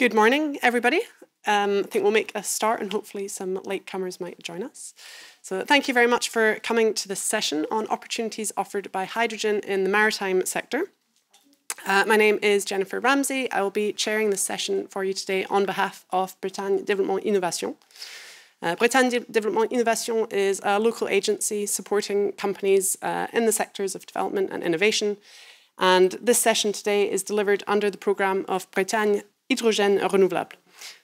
Good morning, everybody. Um, I think we'll make a start and hopefully some latecomers might join us. So thank you very much for coming to this session on opportunities offered by hydrogen in the maritime sector. Uh, my name is Jennifer Ramsey. I will be chairing this session for you today on behalf of Bretagne Développement Innovation. Uh, Bretagne Développement Innovation is a local agency supporting companies uh, in the sectors of development and innovation. And this session today is delivered under the programme of Bretagne Hydrogène Renouvelable,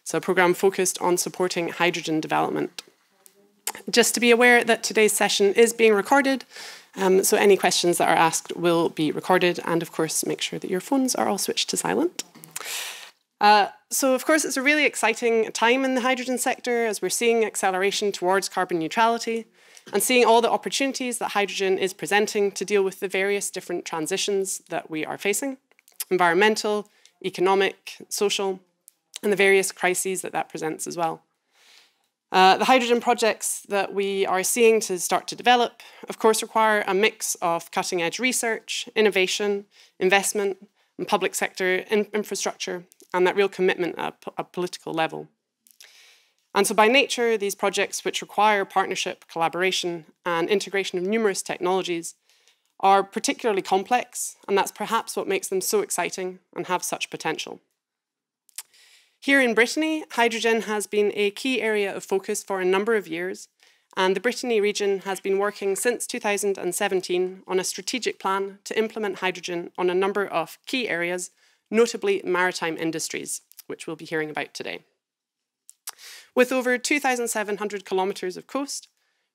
so a programme focused on supporting hydrogen development. Just to be aware that today's session is being recorded, um, so any questions that are asked will be recorded, and of course, make sure that your phones are all switched to silent. Uh, so, of course, it's a really exciting time in the hydrogen sector as we're seeing acceleration towards carbon neutrality and seeing all the opportunities that hydrogen is presenting to deal with the various different transitions that we are facing environmental, economic, social, and the various crises that that presents as well. Uh, the hydrogen projects that we are seeing to start to develop, of course, require a mix of cutting edge research, innovation, investment, and public sector in infrastructure and that real commitment at a political level. And so, by nature, these projects, which require partnership, collaboration, and integration of numerous technologies, are particularly complex, and that's perhaps what makes them so exciting and have such potential. Here in Brittany, hydrogen has been a key area of focus for a number of years, and the Brittany region has been working since 2017 on a strategic plan to implement hydrogen on a number of key areas notably maritime industries, which we'll be hearing about today. With over 2,700 kilometres of coast,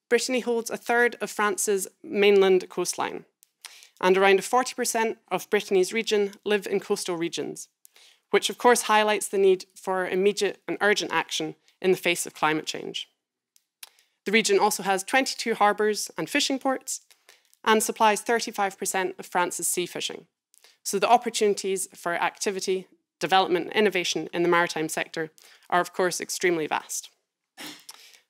Brittany holds a third of France's mainland coastline, and around 40% of Brittany's region live in coastal regions, which of course highlights the need for immediate and urgent action in the face of climate change. The region also has 22 harbours and fishing ports and supplies 35% of France's sea fishing, so the opportunities for activity, development, and innovation in the maritime sector are, of course, extremely vast.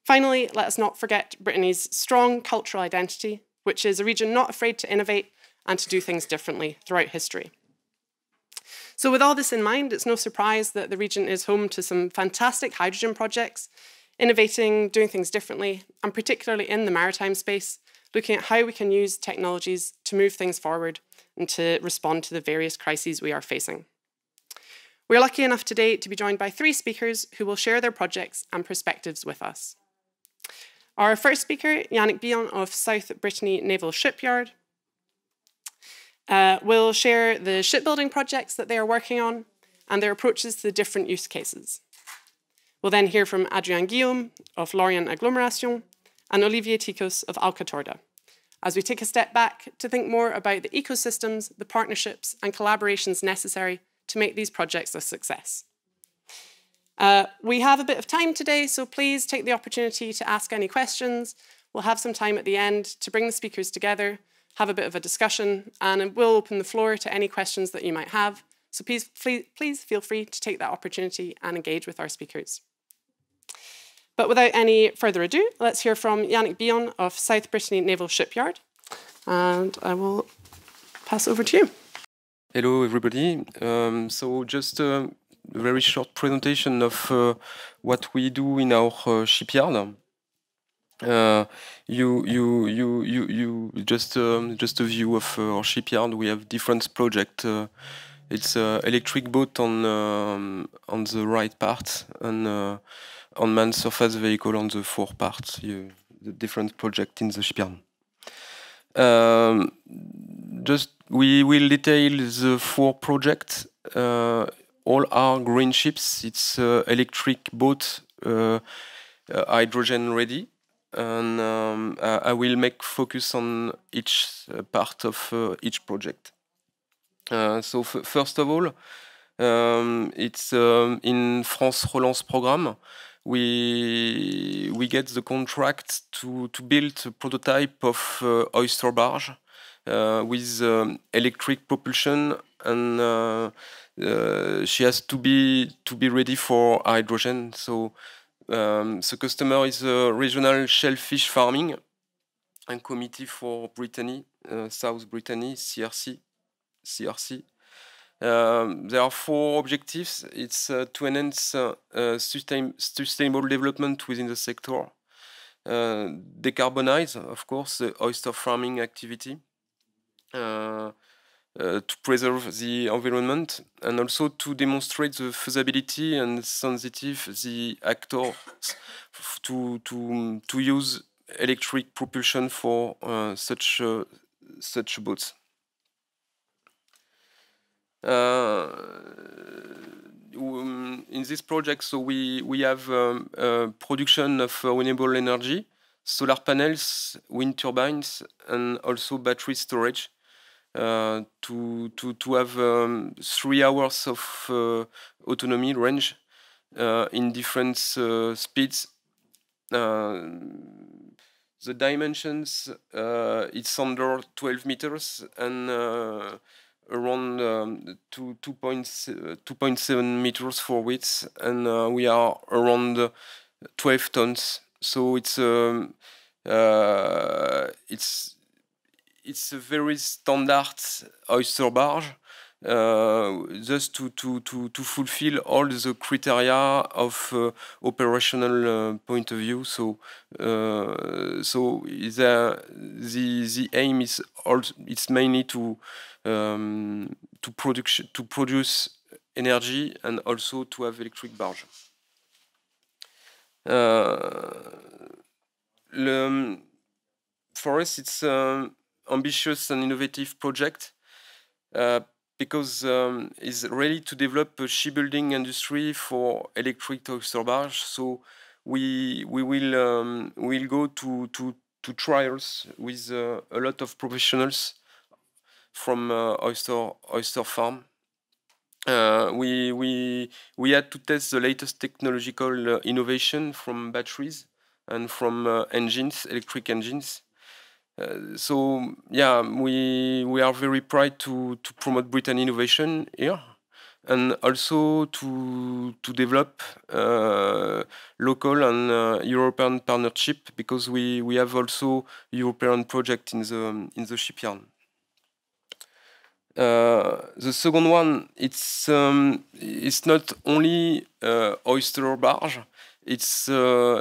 Finally, let us not forget Brittany's strong cultural identity, which is a region not afraid to innovate and to do things differently throughout history. So with all this in mind, it's no surprise that the region is home to some fantastic hydrogen projects, innovating, doing things differently, and particularly in the maritime space, looking at how we can use technologies to move things forward and to respond to the various crises we are facing. We're lucky enough today to be joined by three speakers who will share their projects and perspectives with us. Our first speaker, Yannick Bion of South Brittany Naval Shipyard, uh, will share the shipbuilding projects that they are working on and their approaches to the different use cases. We'll then hear from Adrien Guillaume of Lorient Agglomeration and Olivier Ticos of Alcatorda, as we take a step back to think more about the ecosystems, the partnerships, and collaborations necessary to make these projects a success. Uh, we have a bit of time today, so please take the opportunity to ask any questions. We'll have some time at the end to bring the speakers together, have a bit of a discussion, and we'll open the floor to any questions that you might have. So please, please, feel free to take that opportunity and engage with our speakers. But without any further ado, let's hear from Yannick Bion of South Brittany Naval Shipyard. And I will pass over to you. Hello, everybody. Um, so just a very short presentation of uh, what we do in our uh, shipyard. Uh, you, you, you, you, you, just, um, just a view of uh, our shipyard. We have different projects. Uh, it's electric boat on um, on the right part and uh, unmanned surface vehicle on the four parts, you, the different project in the shipyard. Um, just we will detail the four projects. All are green ships. It's electric boat, hydrogen ready, and um, I will make focus on each uh, part of uh, each project. so first of all, um, it's um, in France Relance program we we get the contract to to build a prototype of uh, oyster barge uh, with um, electric propulsion and uh, uh, she has to be to be ready for hydrogen so um, the customer is a regional shellfish farming and committee for Brittany uh, South Brittany CRC CRC Um, there are four objectives. It's uh, to enhance uh, uh, sustain, sustainable development within the sector, uh, decarbonize, of course, the oyster farming activity, uh, uh, to preserve the environment, and also to demonstrate the feasibility and sensitive the actors to to to use electric propulsion for such such boats. Uh, um, in this project, so we we have um, production of renewable energy, solar panels, wind turbines, and also battery storage. Uh, to to to have um, three hours of uh, autonomy range uh, in different speeds. The dimensions it's under 12 meters and around um, 2.7 uh, meters for width, and uh, we are around 12 tons. So it's um, it's it's a very standard oyster barge, uh, just to, to, to, to fulfill all the criteria of uh, operational uh, point of view. So so the, the the aim is also it's mainly to um, to production to produce energy and also to have electric barge. Uh, le, for us, it's an ambitious and innovative project uh, because um, it's ready to develop a shipbuilding industry for electric oyster barge. So we we will um, will go to to to trials with uh, a lot of professionals from uh, oyster oyster farm. Uh, we we we had to test the latest technological uh, innovation from batteries and from engines, electric engines. Uh, so yeah, we we are very proud to to promote Britain innovation here, and also to to develop uh, local and uh, European partnership because we we have also European project in the in the shipyard. Uh, the second one, it's um, it's not only uh, oyster barge. It's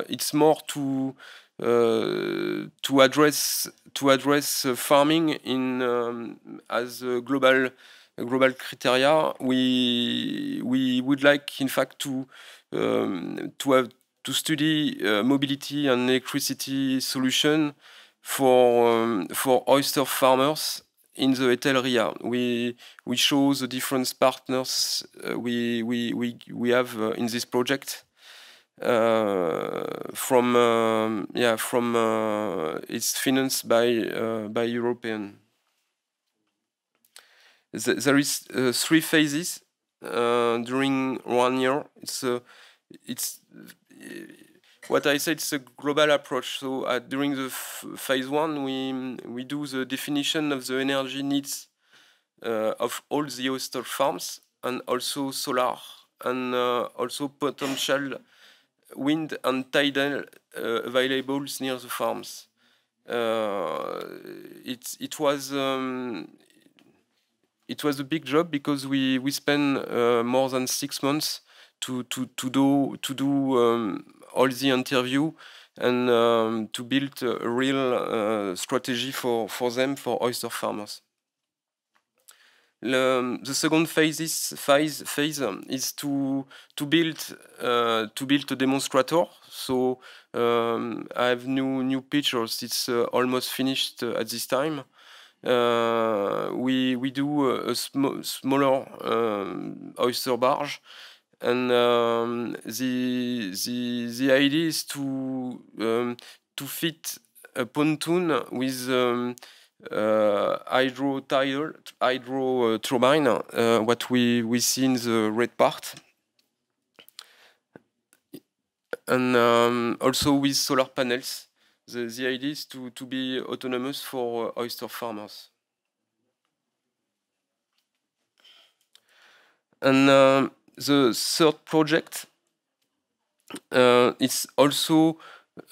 it's more to to address to address farming in um, as a global global criteria. We we would like, in fact, to um, to have to study mobility and electricity solution for um, for oyster farmers in the ETEL RIA. We we show the different partners uh, we, we we we have uh, in this project. From um, yeah from uh, it's financed by uh, by European. there is uh, three phases during one year. It's it's what I said It's a global approach. So during the phase one, we we do the definition of the energy needs uh, of all the oyster farms and also solar and uh, also potential wind and tidal uh, available near the farms. Uh, it it was. Um, it was a big job because we we spent uh, more than six months to to to do to do um, all the interview and um, to build a real strategy for, for them, for oyster farmers. The, the second phase is, phase, phase is to to build uh, to build a demonstrator. So um, I have new new pictures. It's uh, almost finished uh, at this time. Uh, we we do a, a sm smaller um, oyster barge and um, the the the idea is to um, to fit a pontoon with um, uh, hydro tire, hydro uh, uh, what we we see in the red part, and um, also with solar panels. The, the idea is to, to be autonomous for uh, oyster farmers. And um, the third project uh, also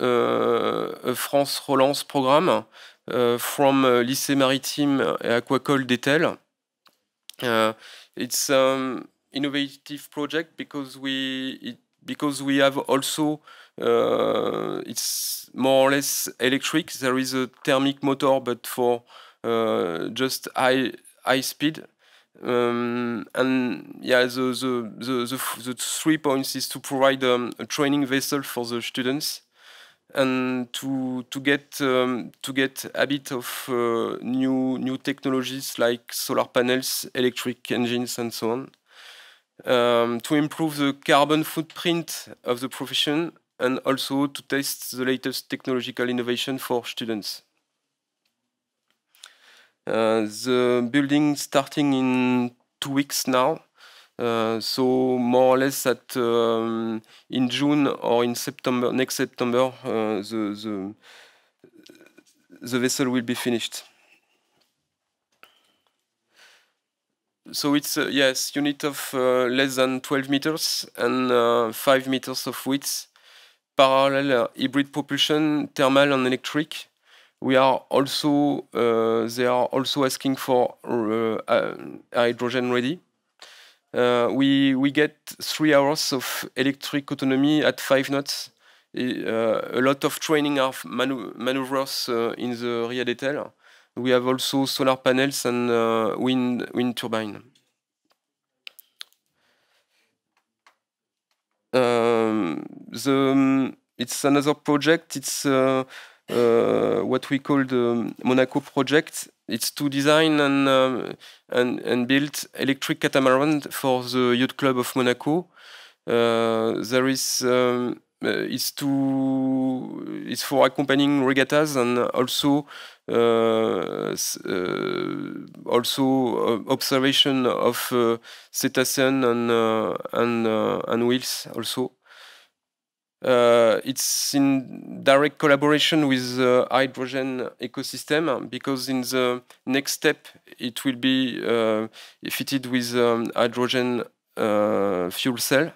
uh, a France Relance program uh, from Lycée Maritime et Aquacole d'Etel. it's um, innovative project because we it, because we have also uh, it's more or less electric. There is a thermic motor, but for uh, just high high speed. Um, and yeah, the the, the the, the three points is to provide um, a training vessel for the students and to to get um, to get a bit of uh, new new technologies like solar panels, electric engines, and so on, um, to improve the carbon footprint of the profession, and also to test the latest technological innovation for students. Uh, the building starting in two weeks now. Uh, so more or less at um, in June or in September, next September, uh, the, the the vessel will be finished. So it's uh, yes, unit of uh, less than 12 meters and uh, 5 meters of width, parallel hybrid propulsion, thermal and electric. We are also they are also asking for hydrogen ready. Uh, we we get three hours of electric autonomy at five knots. Uh, a lot of training of manu maneuvers uh, in the Ria Etel. We have also solar panels and uh, wind wind turbine. Um, the um, it's another project. It's uh, what we call the Monaco project. It's to design and um, and and build electric catamaran for the yacht club of Monaco. Uh, there is um, uh, it's to it's for accompanying regattas and also uh, uh, also observation of cetacean and and and whales also. Uh, it's in direct collaboration with the hydrogen ecosystem because in the next step it will be uh, fitted with um, hydrogen uh, fuel cell.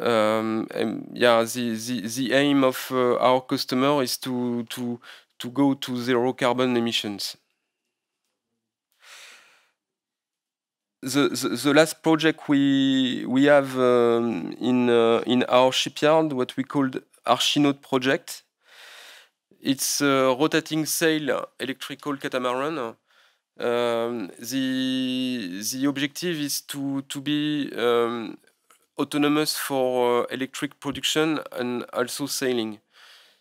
Um, yeah, the, the, the aim of uh, our customer is to, to, to go to zero carbon emissions. The, the, last project we we have um, in uh, in our shipyard, what we called Archinaut project. It's a rotating sail electrical catamaran. Um, the the objective is to to be um, autonomous for uh, electric production and also sailing.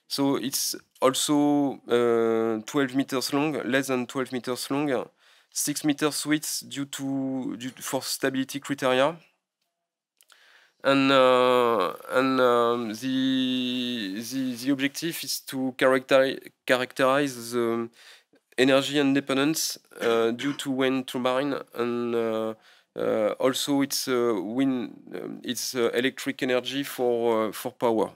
So it's also uh, 12 meters long, less than 12 meters long 6 meters width due to due for stability criteria. And, uh, and um, the, the, the objective is to characterize, characterize the energy independence uh, due to wind turbine and uh, uh also it's uh, wind, um, it's uh, electric energy for, for power.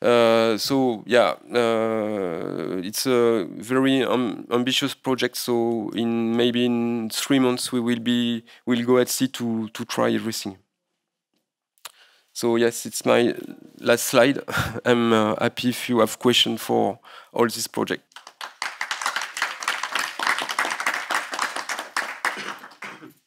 Uh, so yeah, uh, it's a very um, ambitious project. So in maybe in three months we will be will go at sea to to try everything. So yes, it's my last slide. I'm uh, happy if you have questions for all this project.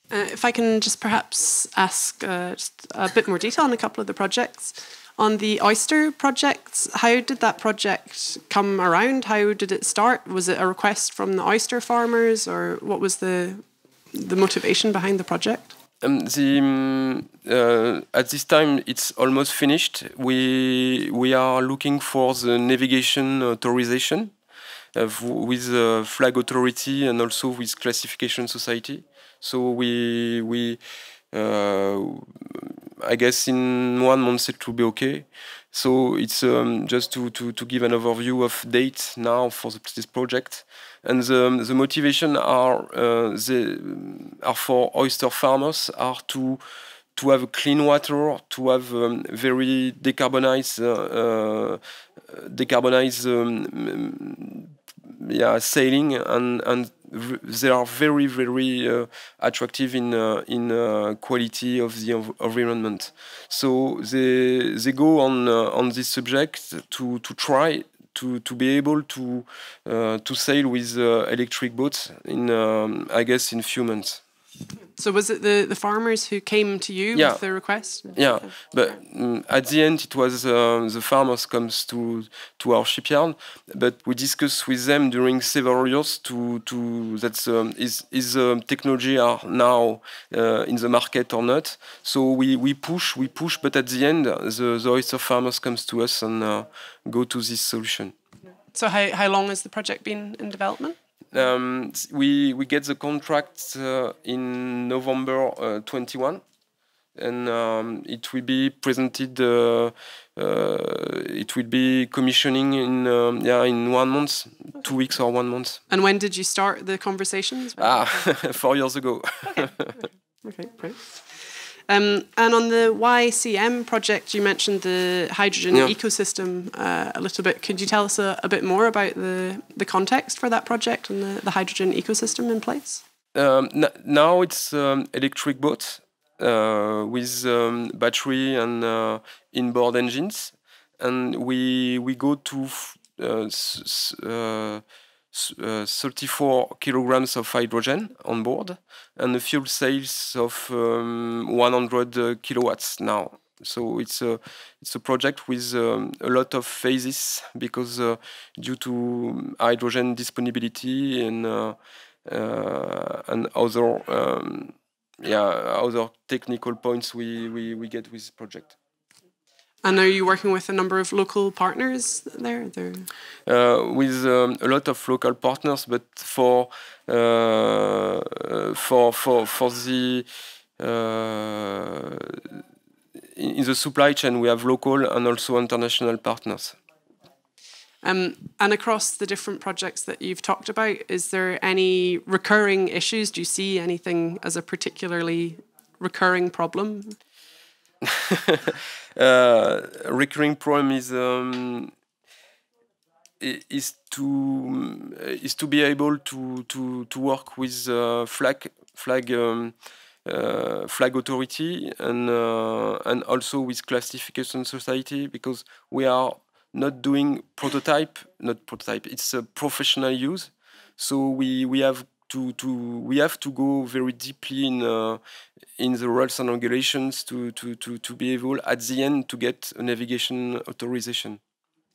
Uh, if I can just perhaps ask uh, just a bit more detail on a couple of the projects. On the oyster projects. how did that project come around? How did it start? Was it a request from the oyster farmers, or what was the the motivation behind the project? Um, the, um, uh, at this time, it's almost finished. We we are looking for the navigation authorization uh, with the flag authority and also with classification society. So we we uh, I guess in one month it will be okay. So it's um, just to, to, to give an overview of dates now for the, this project. And the, the motivation are uh, the, are for oyster farmers are to to have clean water, to have um, very decarbonized uh, uh, decarbonized um, yeah sailing and and they are very very uh, attractive in uh, in uh, quality of the environment so they they go on uh, on this subject to to try to to be able to uh, to sail with uh, electric boats in um, I guess in few months. So was it the, the farmers who came to you Yeah. with the request? Yeah, but mm, at the end it was uh, the farmers comes to to our shipyard, but we discuss with them during several years to to that's um, is is um, technology are now uh, in the market or not. So we, we push we push, but at the end the the oyster farmers comes to us and uh, go to this solution. So how, how long has the project been in development? Um, we we get the contract uh, in November uh, 21, and um, it will be presented. Uh, uh, it will be commissioning in um, yeah in one month, two weeks or one month. And when did you start the conversations? Ah, four years ago. Okay, great. Um, and on the YCM project, you mentioned the hydrogen Yeah. ecosystem uh, a little bit. Could you tell us a, a bit more about the, the context for that project and the, the hydrogen ecosystem in place? Um, now it's um, electric boats uh, with um, battery and uh, inboard engines, and we we go to f- uh, s- s- uh, s- uh, 34 kilograms of hydrogen on board and a fuel cells of um, 100 uh, kilowatts now. So it's a it's a project with um, a lot of phases because uh, due to hydrogen disponibility and uh, and other um, yeah other technical points we, we, we get with project. And are you working with a number of local partners there? Uh, with um, a lot of local partners, but for uh, for for for the uh, in in the supply chain, we have local and also international partners. Um, and across the different projects that you've talked about, is there any recurring issues? Do you see anything as a particularly recurring problem? uh, recurring problem is um, is to um, is to be able to to to work with uh, flag flag um, uh, flag authority and uh, and also with classification society because we are not doing prototype not prototype it's a professional use. So we we have to to we have to go very deeply in uh, in the rules and regulations to, to, to, to be able at the end to get a navigation authorization,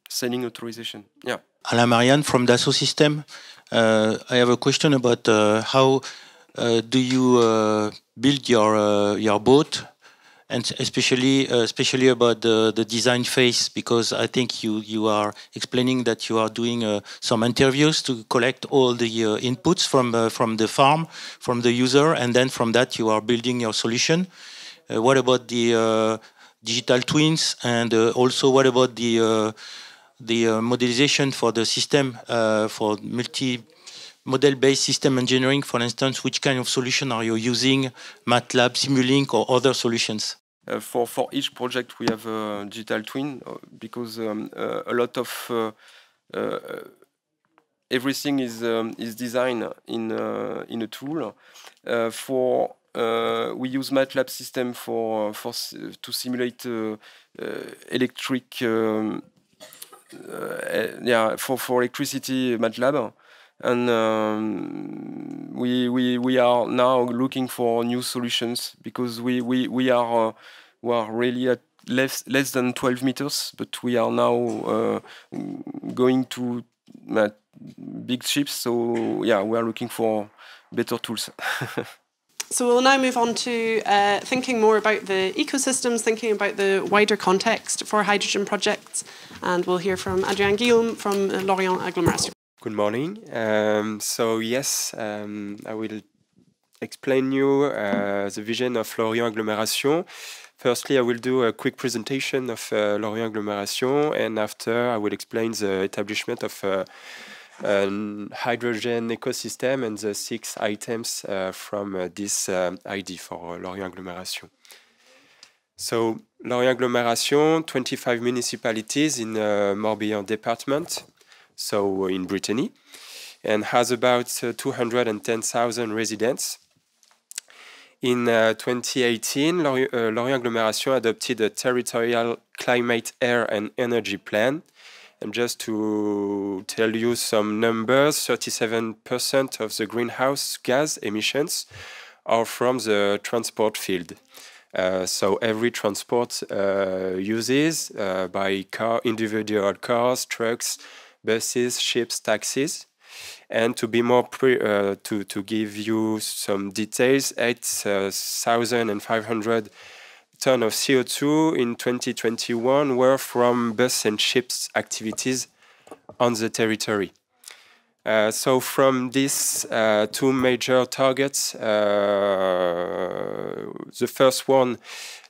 sailing authorization. Yeah. Alain Marianne from Dassault Systèmes. Uh, I have a question about uh, how uh, do you uh, build your uh, your boat, and especially uh, especially about the, the design phase because I think you you are explaining that you are doing uh, some interviews to collect all the uh, inputs from uh, from the farm, from the user, and then from that you are building your solution. Uh, what about the uh, digital twins, and also what about the the modelization for the system for multi model-based system engineering, for instance, which kind of solution are you using, MATLAB, Simulink, or other solutions? Uh, for, for each project, we have a digital twin uh, because um, uh, a lot of uh, uh, everything is um, is designed in uh, in a tool. For we use MATLAB system for for to simulate electric um, yeah for for electricity MATLAB and um, we, we we are now looking for new solutions because we we, we are uh, we are really at less less than 12 meters but we are now uh, going to uh, big ships. So yeah we are looking for better tools. So we'll now move on to uh, thinking more about the ecosystems, thinking about the wider context for hydrogen projects, and we'll hear from Adrien Guillaume from Lorient Agglomeration. Good morning. Um, so yes, um, I will explain you uh, the vision of Lorient Agglomeration. Firstly, I will do a quick presentation of uh, Lorient Agglomeration, and after I will explain the establishment of uh, an hydrogen ecosystem and the six items uh, from uh, this um, ID for Lorient Agglomeration. So Lorient Agglomeration, 25 municipalities in uh, Morbihan department, so in Brittany, and has about uh, 210,000 residents. In uh, 2018, Lorient, uh, Lorient Agglomeration adopted a territorial climate, air, and energy plan, And just to tell you some numbers, 37% of the greenhouse gas emissions are from the transport field. Uh, so every transport uh, uses uh, by car, individual cars, trucks, buses, ships, taxis. And to be more pre, uh, to to give you some details, 8,500 ton of CO2 in 2021 were from bus and ships activities on the territory. Uh, so from these uh, two major targets, uh, the first one,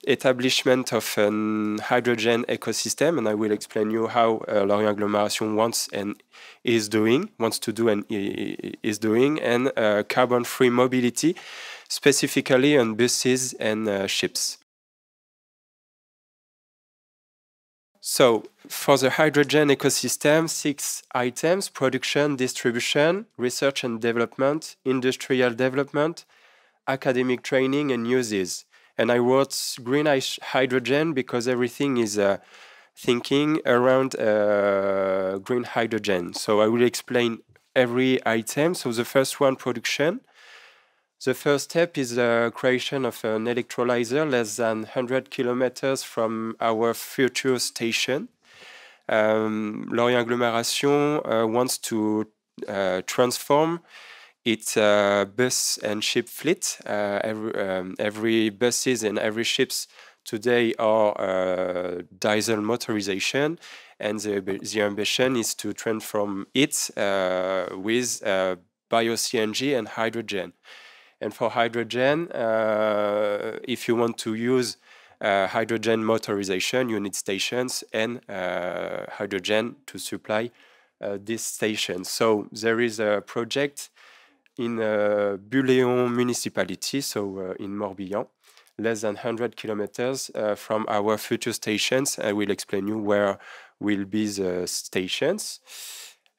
establishment of an hydrogen ecosystem, and I will explain you how uh, Lorient Agglomeration wants and is doing, wants to do and is doing, and uh, carbon-free mobility, specifically on buses and uh, ships. So for the hydrogen ecosystem, six items, production, distribution, research and development, industrial development, academic training and uses. And I wrote green hydrogen because everything is uh, thinking around uh, green hydrogen. So I will explain every item. So the first one, production. The first step is the creation of an electrolyzer less than 100 kilometers from our future station. Um, Lorient Agglomeration uh, wants to uh, transform its uh, bus and ship fleet. Uh, every, um, every buses and every ships today are uh, diesel motorization, and the, the ambition is to transform it uh, with bio-CNG and hydrogen. And for hydrogen, uh, if you want to use uh, hydrogen motorization, you need stations and uh, hydrogen to supply uh, these stations. So there is a project in uh, municipality, so uh, in Morbihan, less than 100 kilometers from our future stations. I will explain you where will be the stations.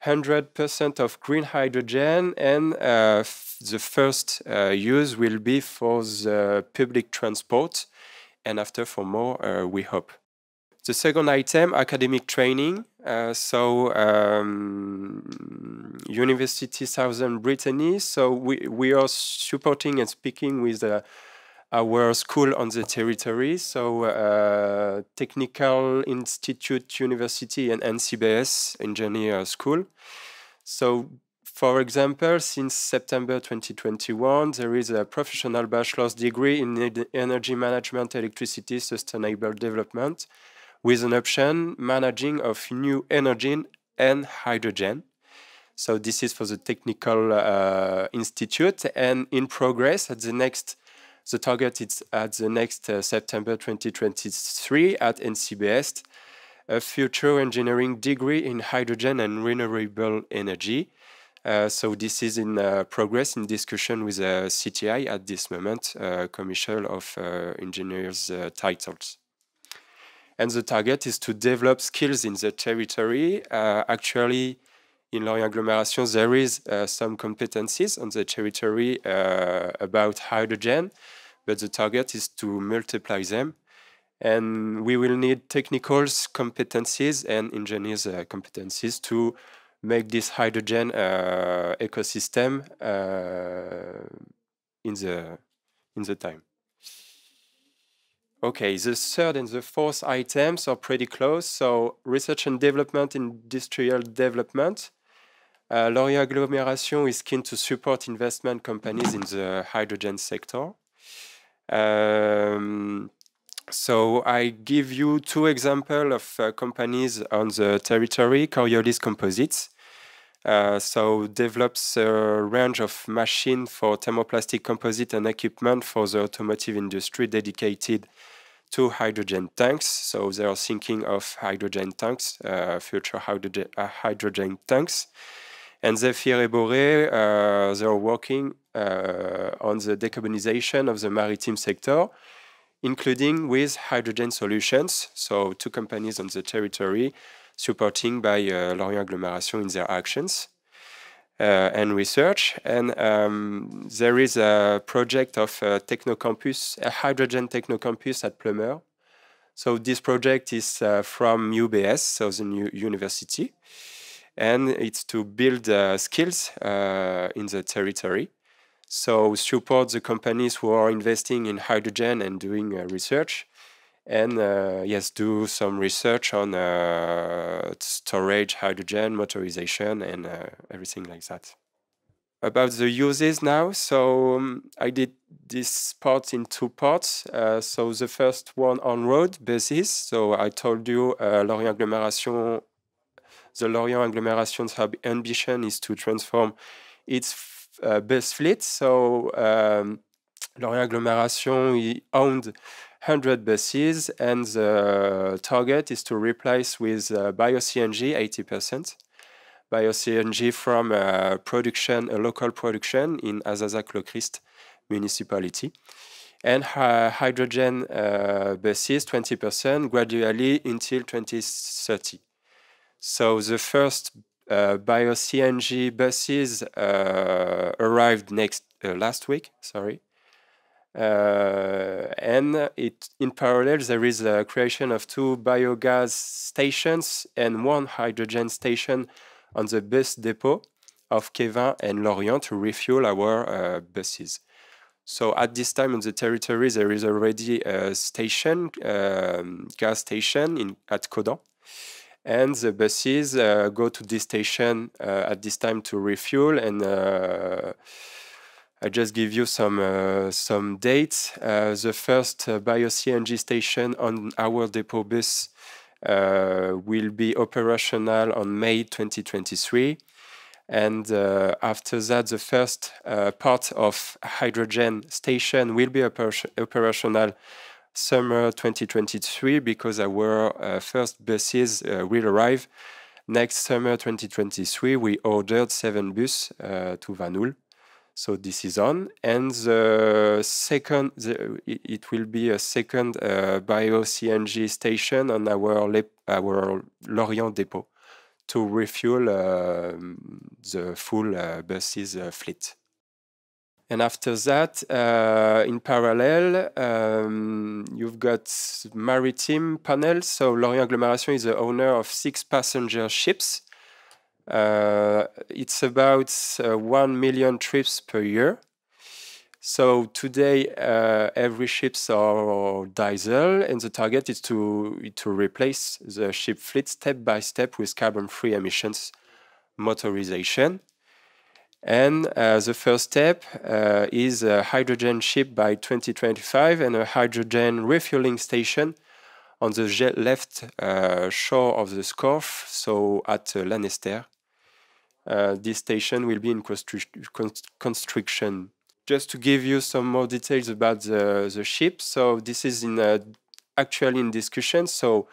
100% of green hydrogen and uh, the first uh, use will be for the public transport and after for more uh, we hope. The second item, academic training. Uh, so um, University Southern Brittany. So we, we are supporting and speaking with uh, our school on the territory. So uh, Technical Institute University and ENSIBS Engineer School. So for example, since September 2021, there is a professional bachelor's degree in energy management, electricity, sustainable development, with an option managing of new energy and hydrogen. So this is for the technical uh, institute, and in progress at the next the target is at the next uh, September 2023 at ENSIBS, a future engineering degree in hydrogen and renewable energy. Uh, so this is in uh, progress in discussion with CTI at this moment, uh, Commission of uh, Engineers titles. And the target is to develop skills in the territory. actually, in Lorient Agglomeration, there is some competencies on the territory about hydrogen, but the target is to multiply them. And we will need technical competencies and engineers uh, competencies to make this hydrogen uh, ecosystem uh, in the in the time. Okay, the third and the fourth items are pretty close. So research and development, industrial development. Uh, Lorient Agglomeration is keen to support investment companies in the hydrogen sector. Um, so I give you two examples of uh, companies on the territory. Coriolis Composites. Uh, so develops a range of machines for thermoplastic composite and equipment for the automotive industry dedicated to hydrogen tanks. So they are thinking of hydrogen tanks, uh, future hydrogen, uh, hydrogen tanks. And Zéphyr & Borée, uh, they are working uh, on the decarbonization of the maritime sector, including with hydrogen solutions. So two companies on the territory supporting by uh, Lorient Agglomeration in their actions. Uh, and research. And um, there is a project of a technocampus, a hydrogen technocampus at Ploemeur. So this project is uh, from UBS, so the new university, and it's to build uh, skills uh, in the territory. So support the companies who are investing in hydrogen and doing uh, research, and uh, yes, do some research on uh, storage, hydrogen, motorization, and everything like that about the uses now. So um, I did this part in two parts. Uh, so the first one on road buses. So I told you uh, Lorient Agglomeration, the Lorient Agglomeration's ambition is to transform its uh, bus fleet. So um, Lorient Agglomeration owned 100 buses and the target is to replace with uh, bio-CNG 80% bio-CNG from a production, a local production in Inzinzac-Lochrist municipality. And uh, hydrogen uh, buses, 20% gradually until 2030. So the first uh, bio-CNG buses uh, arrived next uh, last week, sorry. Uh, and it, in parallel, there is a creation of two biogas stations and one hydrogen station on the bus depot of Quéven and Lorient to refuel our uh, buses. So at this time on the territory, there is already a station, um, gas station in, at Caudan. And the buses uh, go to this station uh, at this time to refuel. And uh, I just give you some uh, some dates. Uh, the first bio-CNG station on our depot bus uh, will be operational on May 2023. And uh, after that, the first uh, part of hydrogen station will be oper operational summer 2023 because our uh, first buses uh, will arrive next summer 2023. We ordered seven buses uh, to Van Hool. So this is on, and the second, the, it will be a second uh, bio CNG station on our our Lorient depot to refuel uh, the full uh, buses uh, fleet. And after that, uh, in parallel, um, you've got maritime panels. So Lorient Agglomeration is the owner of six passenger ships it's about uh, 1 million trips per year. So today, uh, every ships are diesel, and the target is to to replace the ship fleet step by step with carbon-free emissions motorization. And uh, the first step uh, is a hydrogen ship by 2025 and a hydrogen refueling station on the left uh, shore of the Scorff, so at Lanester. Uh, this station will be in constru construction. Just to give you some more details about the, the ship, so this is in uh, actually in discussion, so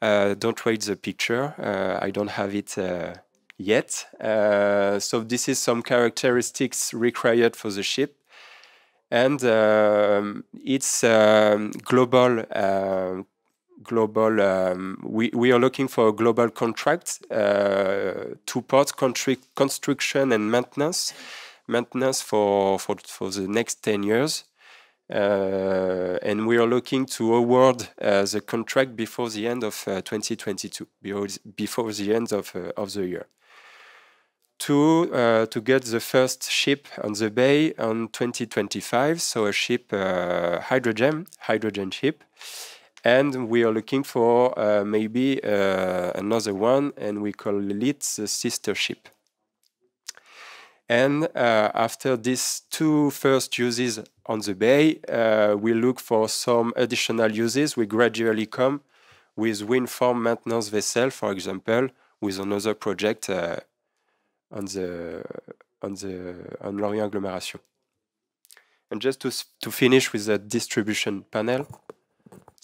uh, don't wait the picture. Uh, I don't have it uh, yet. Uh, so this is some characteristics required for the ship and um, it's um, global global. Um, we we are looking for a global contract, uh, two parts: construction and maintenance. Maintenance for for for the next ten years. Uh, and we are looking to award uh, the contract before the end of uh, 2022, before the end of, uh, of the year. To, uh, to get the first ship on the bay on 2025, so a ship, uh, hydrogen, hydrogen ship, and we are looking for uh, maybe uh, another one, and we call it the sister ship. And uh, after these two first uses on the bay, uh, we look for some additional uses. We gradually come with wind farm maintenance vessel, for example, with another project uh, on the on the on Lorient agglomeration. And just to to finish with the distribution panel.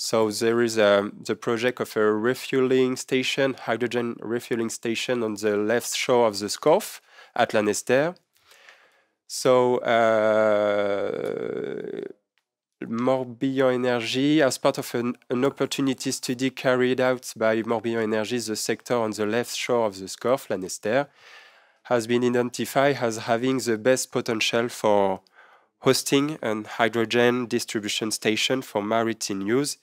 So there is um, the project of a refueling station, hydrogen refueling station on the left shore of the Scorff at Lanester. So uh, Morbihan Energy, as part of an, an, opportunity study carried out by Morbihan Energy, the sector on the left shore of the Scorff, Lanester, has been identified as having the best potential for hosting an hydrogen distribution station for maritime use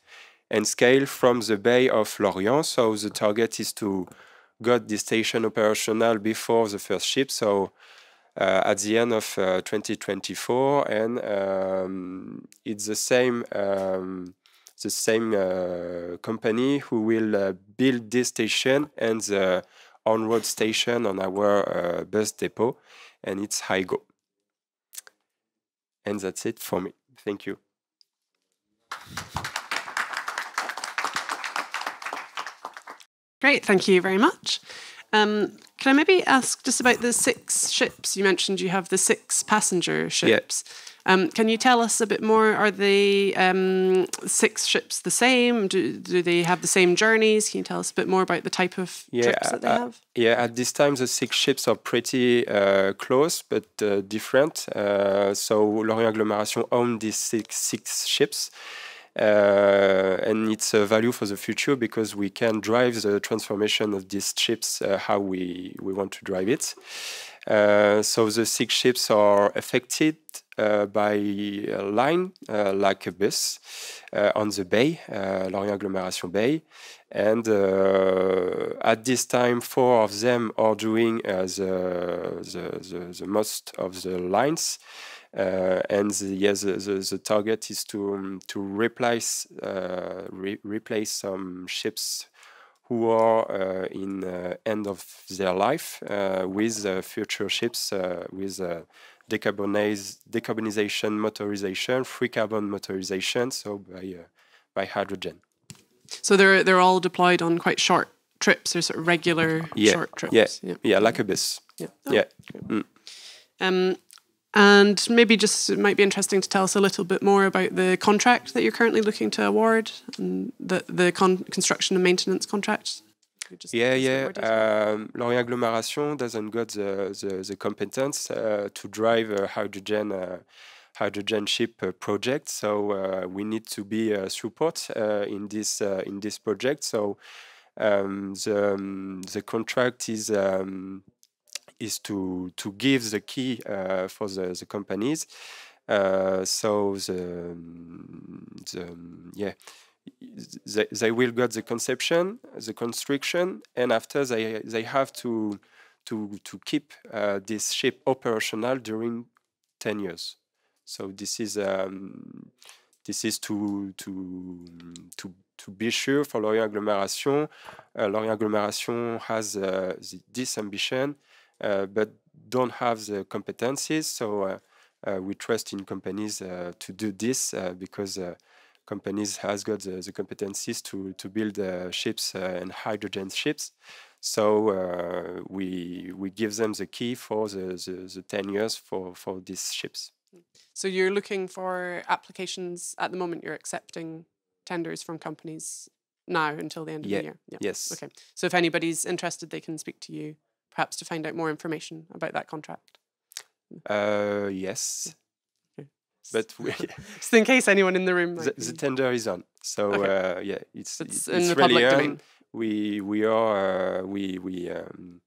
and scale from the Bay of Lorient. So the target is to got the station operational before the first ship. So uh, at the end of uh, 2024, and um, it's the same um, the same uh, company who will uh, build this station and the on-road station on our uh, bus depot, and it's Hygo. And that's it for me. Thank you. Great, thank you very much. Um, can I maybe ask just about the six ships? You mentioned you have the six passenger ships. Yeah. Um, can you tell us a bit more? Are the um, six ships the same? Do, do they have the same journeys? Can you tell us a bit more about the type of yeah, trips that they uh, have? Yeah, at this time the six ships are pretty uh, close but uh, different. Uh, so Lorient Agglomeration owns these six, six ships. Uh, and it's a value for the future because we can drive the transformation of these ships uh, how we, we want to drive it. Uh, so the six ships are affected uh, by a line uh, like a bus uh, on the bay, Lorient Agglomeration Bay. And at this time, four of them are doing the, the, the, the most of the lines. Uh, and the, yes, the, the, the, target is to um, to replace uh, re replace some ships who are uh, in end of their life with future ships with decarbonize, decarbonization motorization, free carbon motorization, so by by hydrogen. So they're they're all deployed on quite short trips or sort of regular yeah, short trips. Yeah, yeah, yeah, like a bus. Yeah, oh, yeah. Mm. Um, and maybe just it might be interesting to tell us a little bit more about the contract that you're currently looking to award, and the the con construction and maintenance contracts. Yeah, yeah. Um, Lorient Agglomeration doesn't got the, the, the competence uh, to drive a hydrogen uh, hydrogen ship uh, project, so uh, we need to be uh, support uh, in this in this project. So um, the um, the contract is. Um, is to to give the key uh, for the, the companies. Uh, so the, the yeah they, they will get the conception, the construction, and after they they have to to to keep uh, this ship operational during ten years. So this is um, this is to to to to be sure for Lorient Agglomeration. Uh, Lorient Agglomeration has uh, the, this ambition but don't have the competencies. So uh, uh, we trust in companies to do this because companies has got the, the competencies to to build ships and hydrogen ships. So uh, we we give them the key for the, the, the, 10 years for, for these ships. So you're looking for applications at the moment, you're accepting tenders from companies now until the end of yeah. the year? Yeah. Yes. Okay. So if anybody's interested, they can speak to you perhaps to find out more information about that contract? Uh, yes. But we, just in case anyone in the room. The, the, tender is on, so okay. uh, yeah, it's it's, it's, really domain. We we are uh, we we um,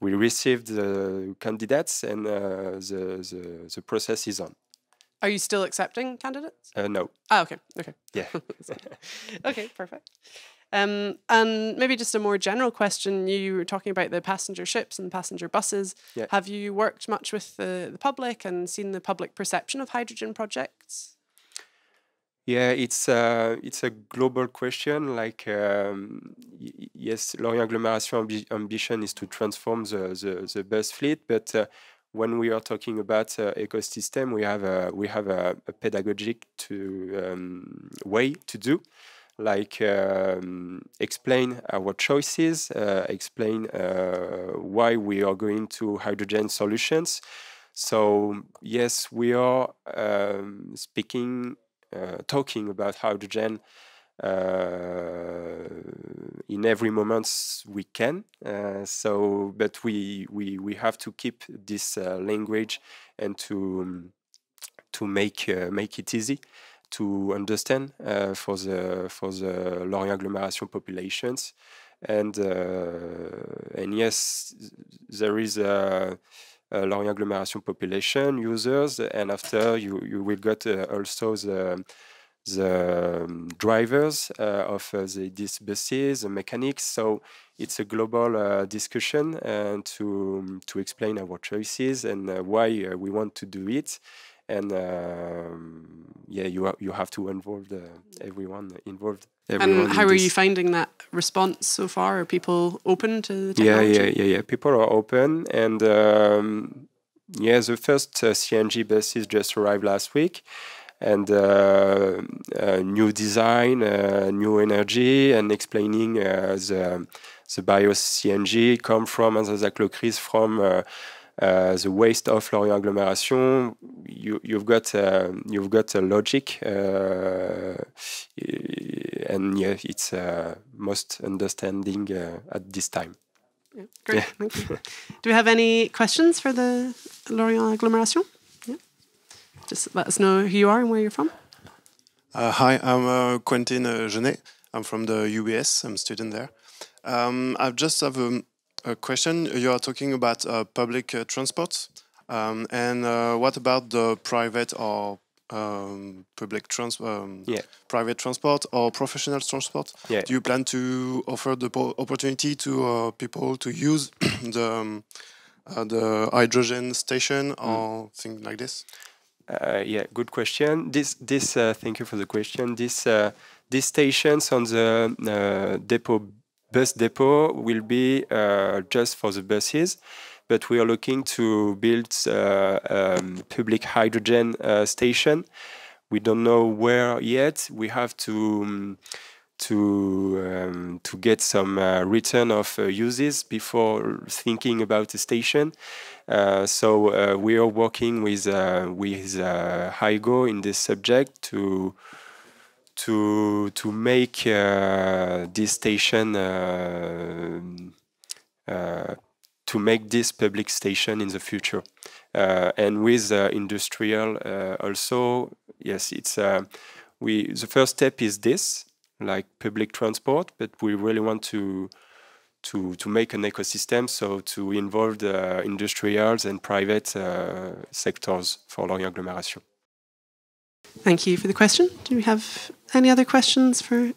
we received the candidates and uh, the, the the process is on. Are you still accepting candidates? Uh, no. Ah, okay, okay. Yeah. okay, perfect. Um, and maybe just a more general question. You were talking about the passenger ships and passenger buses. Yeah. Have you worked much with the, the public and seen the public perception of hydrogen projects? Yeah, it's uh, it's a global question. Like um, yes, Lorient Agglomeration ambi ambition is to transform the the, the bus fleet, but uh, when we are talking about uh, ecosystem, we have a we have a, a pedagogic to um, way to do like um, explain our choices, uh, explain uh, why we are going to hydrogen solutions. So yes, we are um, speaking, uh, talking about hydrogen uh, in every moment we can. Uh, so, but we we we have to keep this uh, language and to to make make it easy to understand uh, for the for the Lorient agglomeration populations, and uh, and yes, there is a, a Lorient agglomeration population users, and after you you will get uh, also the the um, drivers of the, these buses, the mechanics. So it's a global discussion to to explain our choices and why we want to do it and um, yeah, you you have to involve the, everyone involved. Everyone and how are you finding that response so far? Are people open to the technology? Yeah, yeah, yeah, yeah. People are open, and um, yeah, the first uh, CNG buses just arrived last week, and uh, uh, new design, uh, new energy, and explaining uh, the the BIOS CNG come from, as Zach Locris from uh, uh, the waste of Lorient agglomeration, you, you've got uh, you've got a logic, uh, and yeah, it's most understanding at this time. Yeah, great, yeah. thank you. Do we have any questions for the Lorient agglomeration? Yeah, just let us know who you are and where you're from. Uh, hi, I'm uh, Quentin uh, Genet. I'm from the UBS. I'm a student there. Um, I just have a a question. You are talking about uh, public uh, transport, um, and uh, what about the private or um, public trans um, yeah. private transport or professional transport? Yeah. Do you plan to offer the opportunity to uh, people to use the um, uh, the hydrogen station mm. or things like this? Uh, yeah, good question. This this thank you for the question. This these stations on the depot bus depot will be uh, just for the buses, but we are looking to build uh, um, public hydrogen uh, station. We don't know where yet. We have to um, to um, to get some uh, return of uh, uses before thinking about a station. Uh, so we are working with with Hygo in this subject to to to make uh, this station uh, uh, to make this public station in the future and with industrial also yes it's we the first step is this like public transport but we really want to to, to make an ecosystem, so to involve the industrials and private uh, sectors for Lorient agglomeration. Thank you for the question. Do we have any other questions for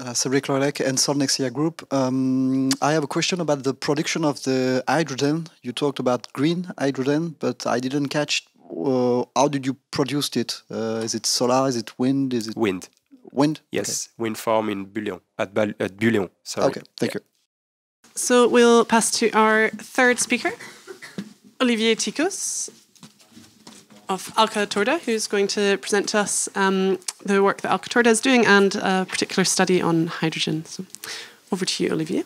Uh, Cedric Lorelec and Solnexia Group. Um, I have a question about the production of the hydrogen. You talked about green hydrogen, but I didn't catch. Uh, how did you produce it? Uh, is it solar? Is it wind? Is it wind? Wind. Yes, okay. wind farm in Bullion at, Bal at Bullion. Sorry. Okay, thank yeah. you. So we'll pass to our third speaker. Olivier Ticos of Alcatorda, who's going to present to us um, the work that Alcatorda is doing and a particular study on hydrogen. So over to you, Olivier.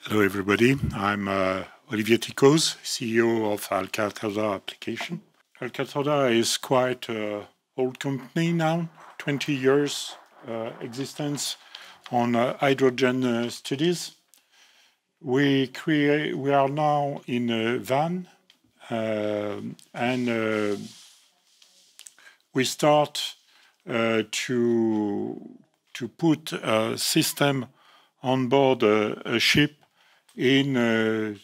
Hello, everybody. I'm uh, Olivier Ticos, CEO of Alcatorda Application. Alcatorda is quite an old company now, 20 years uh, existence on uh, hydrogen uh, studies. We create. We are now in a van, uh, and uh, we start uh, to to put a system on board a, ship in uh,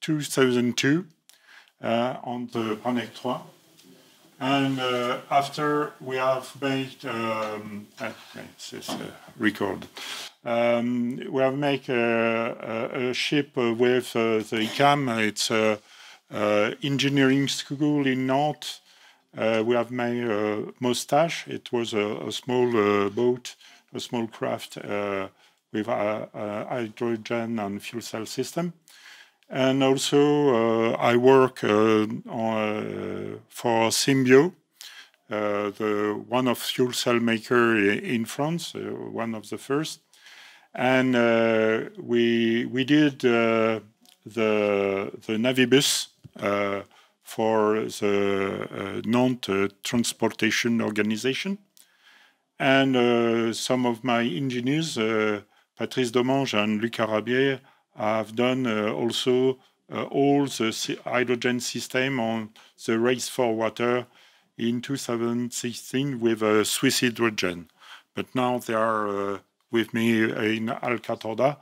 2002 uh, on the Panek 3. And uh, after we have made um, this record, um, we have made a, a, a ship with uh, the ICAM. It's a, a, engineering school in Nantes. Uh, we have made a Moustache. It was a, small uh, boat, a small craft uh, with a, hydrogen and fuel cell system. And also, uh, I work uh, on, for Symbio, the one of fuel cell maker in France, one of the first. And uh, we we did uh, the the Navibus uh, for the Nantes Transportation Organization, and some of my engineers, Patrice Domange and Luc Arabier, have done also all the hydrogen system on the race for water in 2016 with a Swiss hydrogen. But now they are with me in Alcatorda,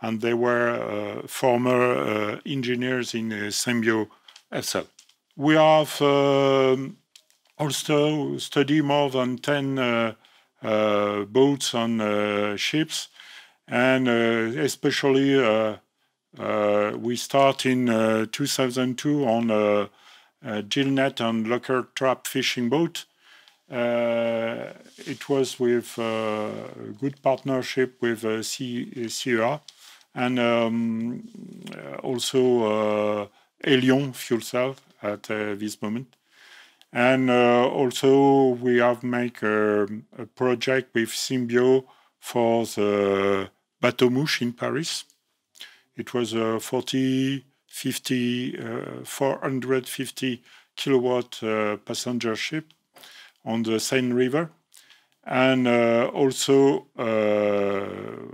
and they were uh, former uh, engineers in uh, Symbio SL. we have um, also studied more than 10 uh, uh, boats and uh, ships, and uh, especially uh, uh, we start in 2002 on gillnet and locker trap fishing boat. Uh, it was with uh, a good partnership with uh, CEA and um, also Helion fuel cell at this moment. And also we have made a, um, a project with Symbio for the Bateau Mouche in Paris. It was a 40, 50, uh, 450 kilowatt uh, passenger ship on the Seine River, and uh, also uh,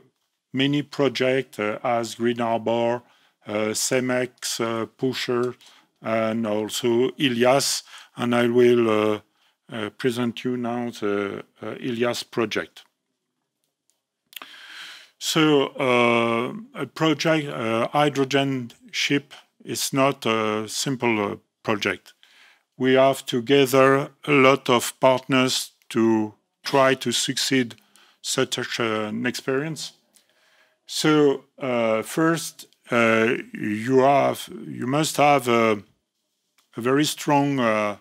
many projects uh, as Green Harbor, CEMEX, Pusher, and also Ilias. And I will present you now the Ilias project. So uh, a project, a hydrogen ship, is not a simple uh, project we have to gather a lot of partners to try to succeed such an experience. So uh, first, uh, you have you must have a, a very strong uh,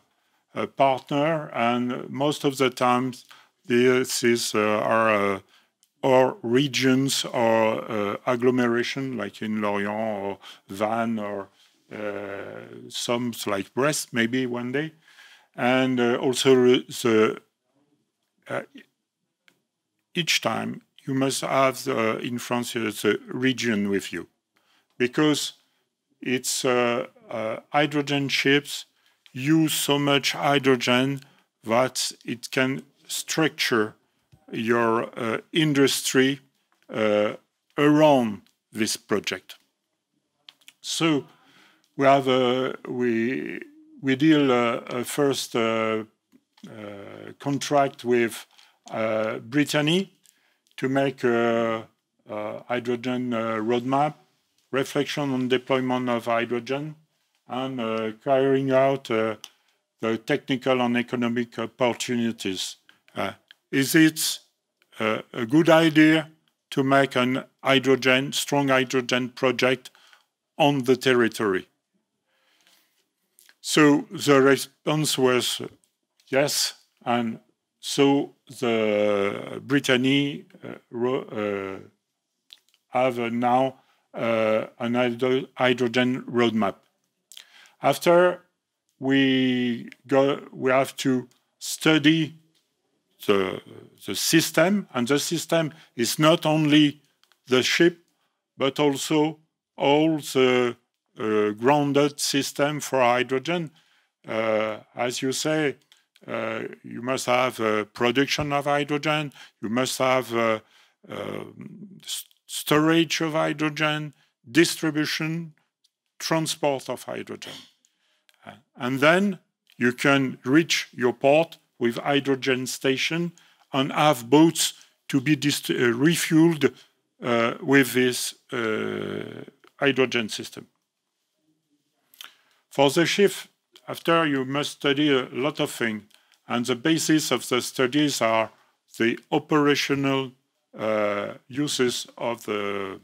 partner, and most of the times this is uh, are uh, or regions or uh, agglomeration like in Lorient or Vannes or uh, some like Brest maybe one day, and uh, also the uh, each time you must have the, in France the region with you, because it's hydrogen ships use so much hydrogen that it can structure your uh, industry uh, around this project. So we have a, we we deal a, a first uh, uh, contract with uh, Brittany to make a, a hydrogen uh, roadmap, reflection on deployment of hydrogen, and uh, carrying out uh, the technical and economic opportunities. Is it a good idea to make an hydrogen, strong hydrogen project on the territory? So the response was yes, and so the Brittany uh, uh, have now uh, an hydrogen roadmap. After we go, we have to study the the system, and the system is not only the ship, but also all the grounded system for hydrogen. Uh, as you say, uh, you must have production of hydrogen, you must have uh, storage of hydrogen, distribution, transport of hydrogen. and then you can reach your port with hydrogen station and have boats to be uh, refueled uh, with this uh, hydrogen system. For the shift, after you must study a lot of things, and the basis of the studies are the operational uh, uses of the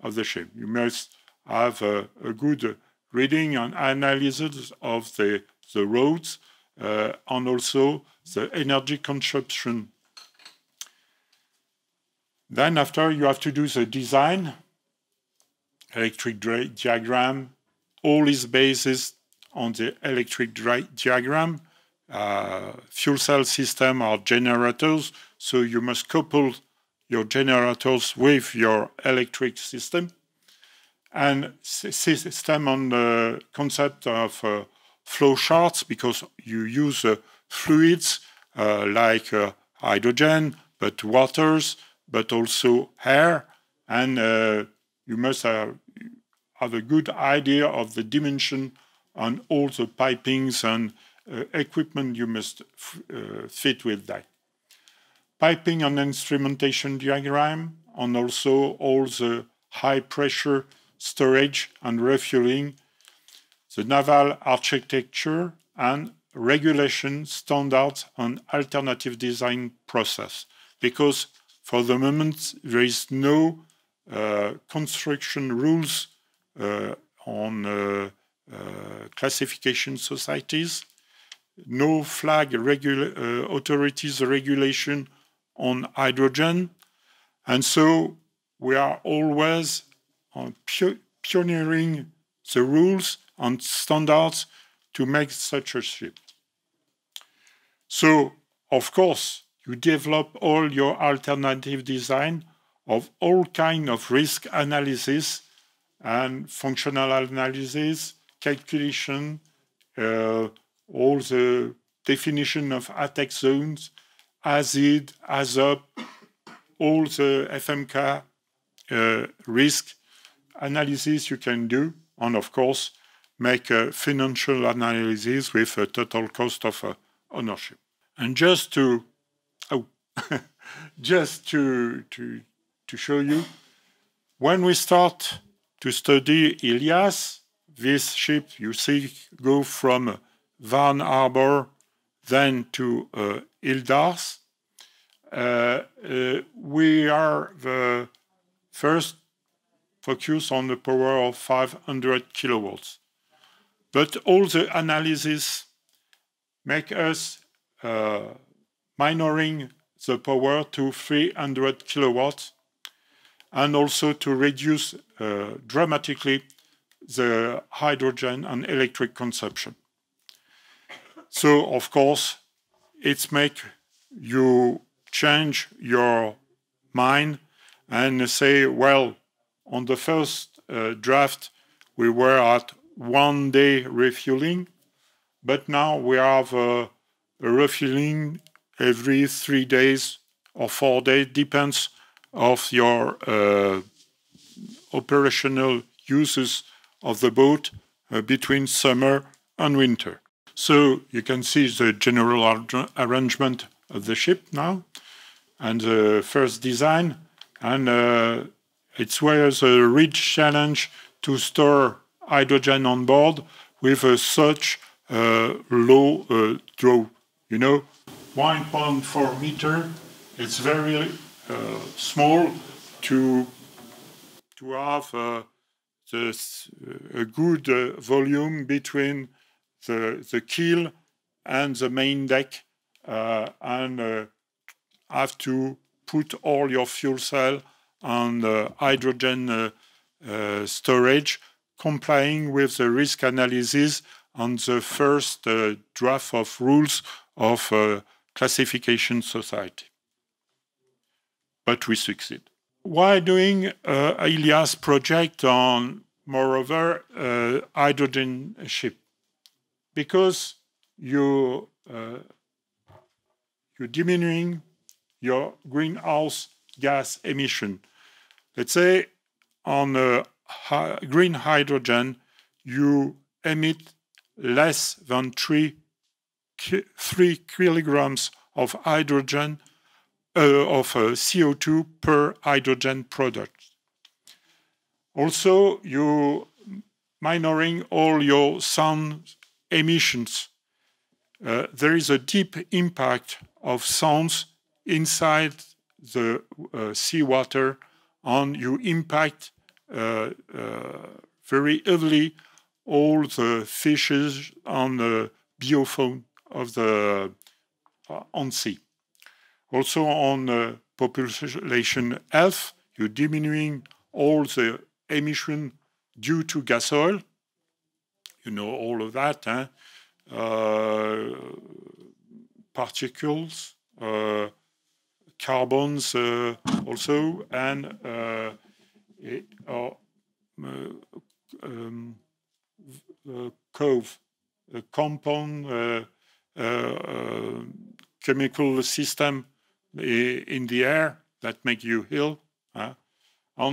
of the ship. You must have a, a good reading and analysis of the the roads uh, and also the energy consumption. Then after you have to do the design, electric diagram, all is based on the electric diagram. Uh, fuel cell system or generators, so you must couple your generators with your electric system. And system on the concept of uh, flow charts because you use uh, fluids uh, like uh, hydrogen, but waters, but also air, and uh, you must have a good idea of the dimension on all the pipings and uh, equipment you must uh, fit with that. Piping and instrumentation diagram, and also all the high pressure storage and refueling. the naval architecture and regulation standards and alternative design process because for the moment there is no uh, construction rules uh, on uh, uh classification societies, no flag uh, authorities regulation on hydrogen, and so we are always pioneering the rules and standards to make such a ship. So, of course, you develop all your alternative design of all kind of risk analysis and functional analysis, calculation, uh, all the definition of ATEX zones, HAZID, HAZOP, all the FMECA uh, risk analysis you can do, and of course, make a financial analysis with a total cost of uh, ownership. And just to, oh, just to, to, to show you, when we start to study Ilias, this ship you see go from Vannes Harbor then to uh, Île-d'Arz. Uh, uh, we are the first focus on the power of 500 kilowatts. But all the analysis make us uh, minoring the power to 300 kilowatts and also to reduce uh, dramatically the hydrogen and electric consumption. So, of course, it's make you change your mind and say, well, on the first uh, draft, we were at one day refueling, but now we have uh, a refueling every three days or four days, depends of your uh, operational uses of the boat uh, between summer and winter. So you can see the general ar arrangement of the ship now and the first design. And uh, it was a rich challenge to store hydrogen on board with a such uh, low uh, draw. You know, 1.4 meter. It's very uh, small to to have uh, this, uh, a good uh, volume between the the keel and the main deck, and have to put all your fuel cell on hydrogen storage complying with the risk analysis on the first uh, draft of rules of uh, classification society. But we succeed. Why doing uh, Ilias project on, moreover, uh, hydrogen ship? Because you uh, you're diminishing your greenhouse gas emission. Let's say on a green hydrogen, you emit less than three, three kilograms of hydrogen uh, of uh, CO2 per hydrogen product. Also, you minoring all your sound emissions. Uh, there is a deep impact of sounds inside the uh, seawater and you impact very heavily all the fishes on the biofauna of the uh, on sea. Also on uh, population health, you're diminishing all the emission due to gas oil. You know all of that, huh? uh, particles, uh, carbons also, and or um, cove, a compound uh, uh, chemical system in the air that make you ill. and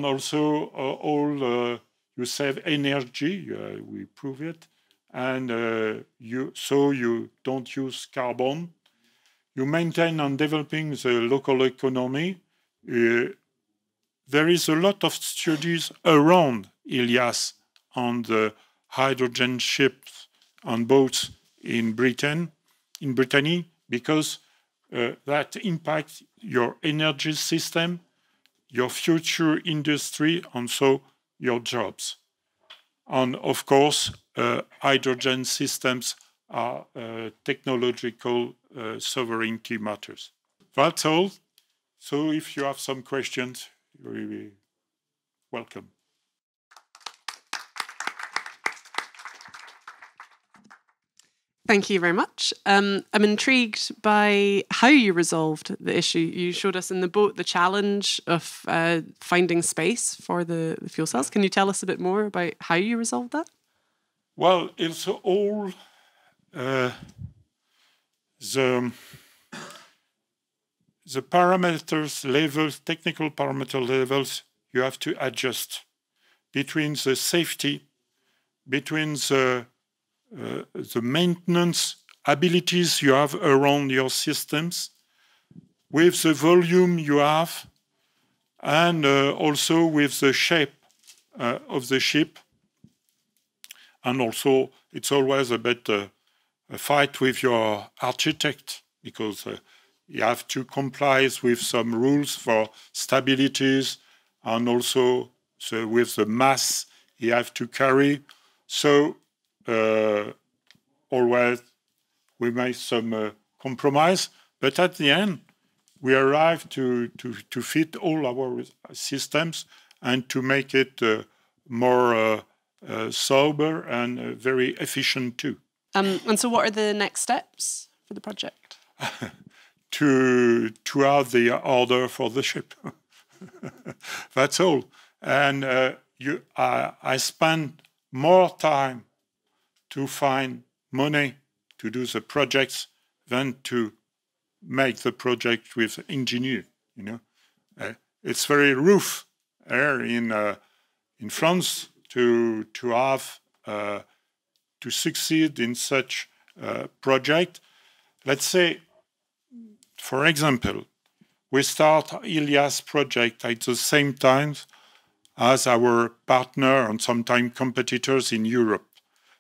also uh, all you save energy, we prove it, and you so you don't use carbon. You maintain and developing the local economy. Uh, there is a lot of studies around Ilias on the hydrogen ships on boats in Britain, in Brittany, because uh, that impacts your energy system, your future industry, and so your jobs. And of course, uh, hydrogen systems are uh, technological uh, sovereignty matters. That's all. So if you have some questions, you're welcome. Thank you very much. Um, I'm intrigued by how you resolved the issue. You showed us in the boat the challenge of uh, finding space for the, the, fuel cells. Can you tell us a bit more about how you resolved that? Well, it's all uh, the the parameters levels, technical parameter levels, you have to adjust between the safety, between the uh, the maintenance abilities you have around your systems, with the volume you have, and uh, also with the shape uh, of the ship. And also, it's always a bit uh, a fight with your architect because uh, you have to comply with some rules for stabilities and also so with the mass you have to carry. So uh, always we made some uh, compromise, but at the end we arrived to, to, to fit all our systems and to make it uh, more uh, uh, sober and uh, very efficient too. Um, and so, what are the next steps for the project? to to have the order for the ship. That's all. And uh, you, I, I spend more time to find money to do the projects than to make the project with engineer. You know, uh, it's very rough here in uh, in France to to have uh, to succeed in such a project. Let's say for example, we start Ilias project at the same time as our partner and sometimes competitors in Europe.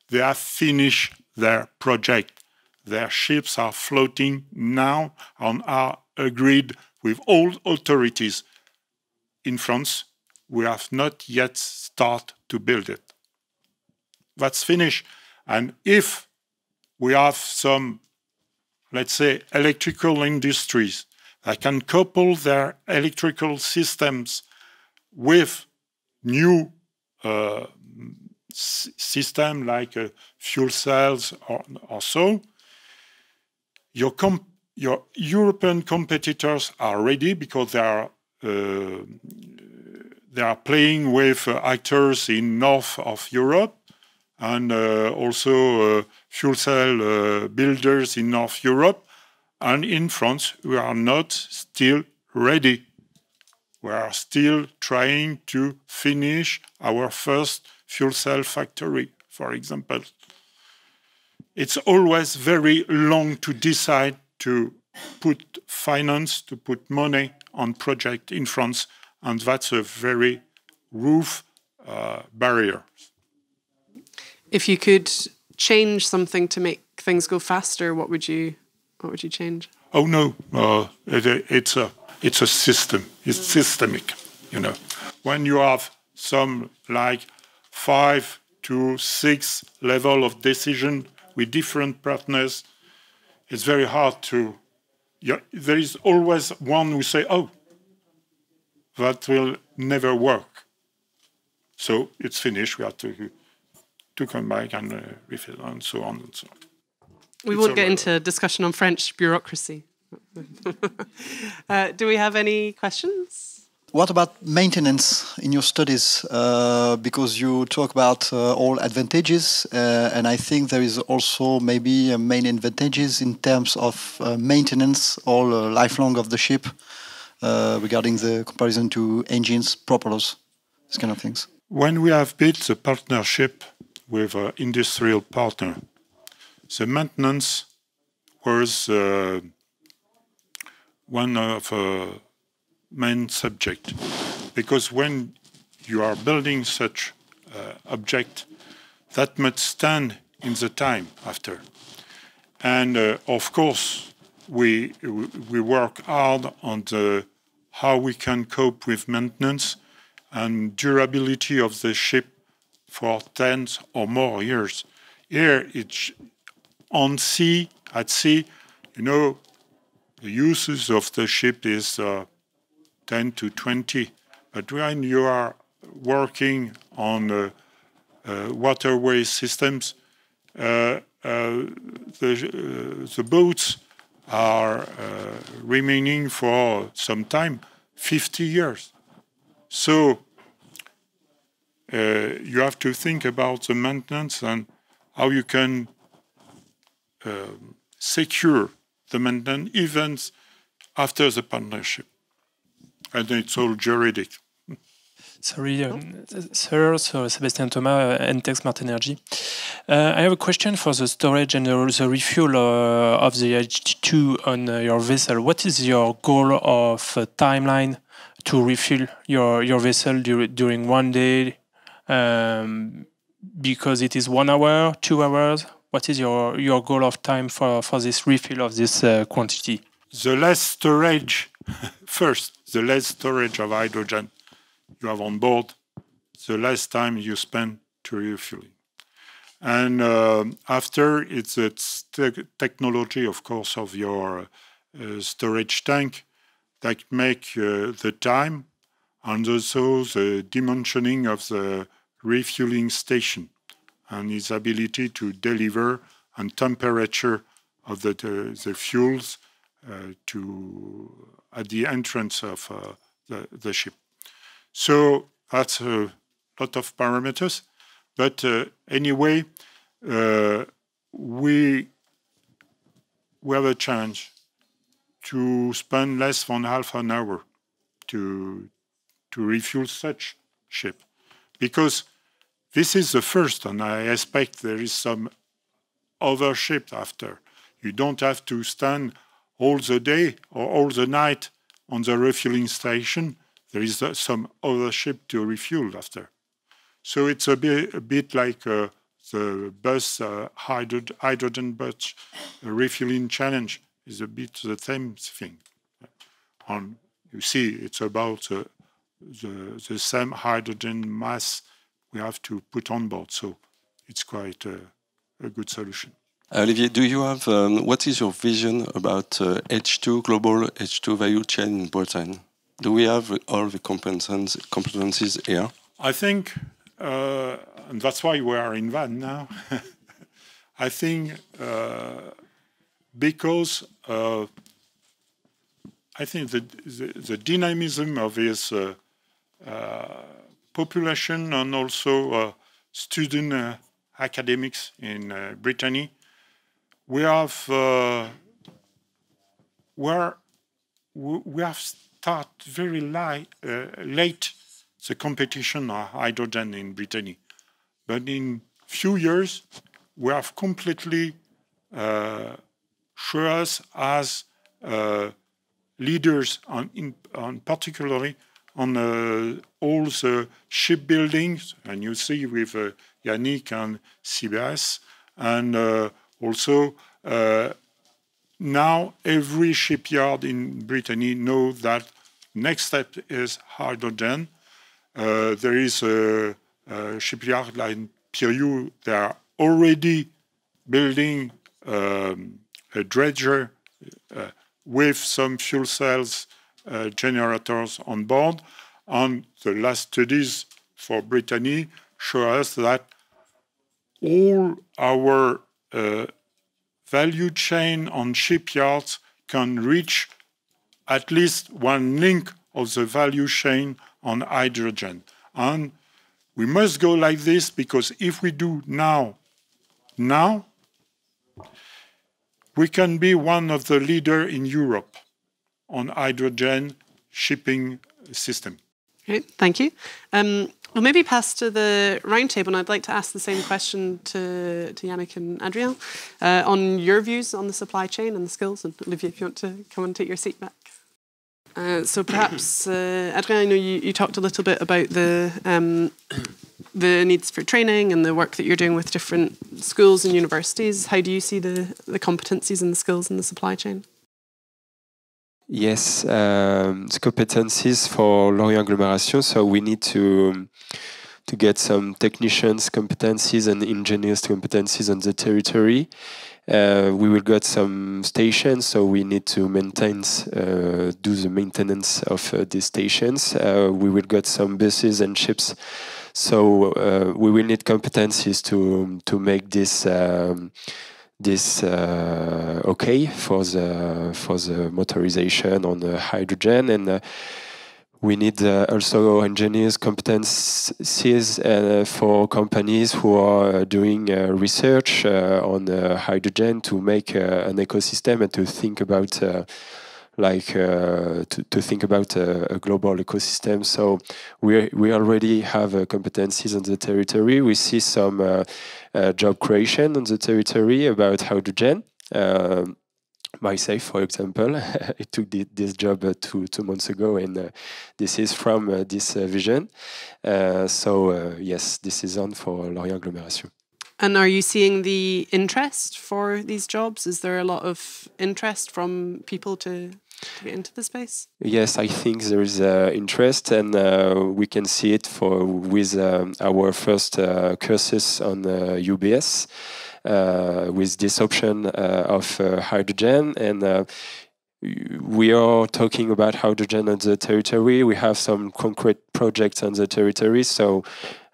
They have finished their project. Their ships are floating now and are agreed with all authorities. In France, we have not yet started to build it. That's finished. And if we have some let's say, electrical industries that can couple their electrical systems with new uh, system like uh, fuel cells or, or so, your, your, European competitors are ready because they are uh, they are playing with uh, actors in north of Europe and uh, also uh, fuel cell uh, builders in North Europe. And in France, we are not still ready. We are still trying to finish our first fuel cell factory, for example. It's always very long to decide to put finance, to put money on project in France, and that's a very rough uh, barrier if you could change something to make things go faster, what would you what would you change? Oh no, uh, it, it's a it's a system. It's systemic. You know, when you have some like five to six level of decision with different partners, it's very hard to. Yeah, there is always one who say, "Oh, that will never work." So it's finished. We have to to come back and uh, refill and so on and so on. We it's won't get into discussion on French bureaucracy. uh, do we have any questions? What about maintenance in your studies? Uh, because you talk about uh, all advantages, uh, and I think there is also maybe main advantages in terms of uh, maintenance all uh, lifelong of the ship uh, regarding the comparison to engines, propellers, these kind of things. When we have built the partnership with an industrial partner. The maintenance was uh, one of the main subject because when you are building such uh, object, that must stand in the time after. And uh, of course, we we work hard on the how we can cope with maintenance and durability of the ship for tens or more years. Here, it's on sea, at sea, you know, the uses of the ship is uh, 10 to 20. But when you are working on uh, uh, waterway systems, uh, uh, the, the boats are remaining for some time, 50 years. So you have to think about the maintenance and how you can um, secure the maintenance even after the partnership. And it's all juridic. Sorry, um, sir. So Sébastien Thomas, uh, Entech Smart Energy. Uh, I have a question for the storage and the, the refuel uh, of the H2 on uh, your vessel. What is your goal of uh, timeline to refuel your your vessel dur during one day? Um, because it is one hour, two hours. What is your your goal of time for for this refill of this uh, quantity? The less storage first. The less storage of hydrogen you have on board, the less time you spend to refueling. And uh, after, it's the te technology, of course, of your uh, storage tank that make uh, the time and also the dimensioning of the refueling station and its ability to deliver and temperature of the, the, the fuels uh, to at the entrance of uh, the, the ship. So that's a lot of parameters. But uh, anyway, uh, we, we have a challenge to spend less than half an hour to, to refuel such ship. Because this is the first, and I expect there is some other ship after. You don't have to stand all the day or all the night on the refueling station there is uh, some other ship to refuel after. So it's a bit, a bit like uh, the bus uh, hydrogen, hydrogen bus refueling challenge is a bit the same thing. On you see, it's about the, the same hydrogen mass we have to put on board. So it's quite a, a good solution. Olivier, do you have um, what is your vision about uh, H2 global H2 value chain in Britain? Do we have all the competencies here? I think, uh, and that's why we are in Vannes now. I think uh, because uh, I think the, the, the, dynamism of his uh, uh, population and also uh, student academics in Brittany, we have where we have start very light, uh, late the competition of hydrogen in Brittany. But in few years, we have completely uh, shown us as uh, leaders, on, in, on particularly on uh, all the shipbuildings, and you see with uh, Yannick and CBS, and uh, also now every shipyard in Brittany know that next step is hydrogen. Uh, there is a, a, shipyard like Piriou. They are already building um, a dredger uh, with some fuel cells uh, generators on board. And the last studies for Brittany show us that all our uh, value chain on shipyards can reach at least one link of the value chain on hydrogen. And we must go like this because if we do now, now, we can be one of the leader in Europe on hydrogen shipping system. Great, thank you. Um, We'll maybe pass to the roundtable, and I'd like to ask the same question to, to Yannick and Adrien uh, on your views on the supply chain and the skills. And Olivia, if you want to come and take your seat back. Uh, so perhaps, uh, Adrien, I know you, you talked a little bit about the um, the needs for training and the work that you're doing with different schools and universities, how do you see the, the competencies and the skills in the supply chain? Yes, um, the competencies for Lorient agglomeration. So we need to to get some technicians competencies and engineers competencies on the territory. Uh, we will get some stations, so we need to maintain, uh, do the maintenance of uh, these stations. Uh, we will get some buses and ships, so uh, we will need competencies to to make this. Um, this uh, okay for the for the motorization on the hydrogen and we need uh, also engineers competencies uh, for companies who are doing uh, research on hydrogen to make an ecosystem and to think about like uh, to, to think about a, a, global ecosystem. So we we already have uh, competencies on the territory. We see some uh, job creation on the territory about hydrogen. Um, myself, for example, I took this job uh, two two months ago, and uh, this is from uh, this uh, vision. Uh, so uh, yes, this is on for Lorient agglomeration. And are you seeing the interest for these jobs? Is there a lot of interest from people to, into the space? Yes, I think there is interest, and we can see it for with um, our first courses on UBS. Uh, with this option uh, of uh, hydrogen and we are talking about hydrogen on the territory. We have some concrete projects on the territory, so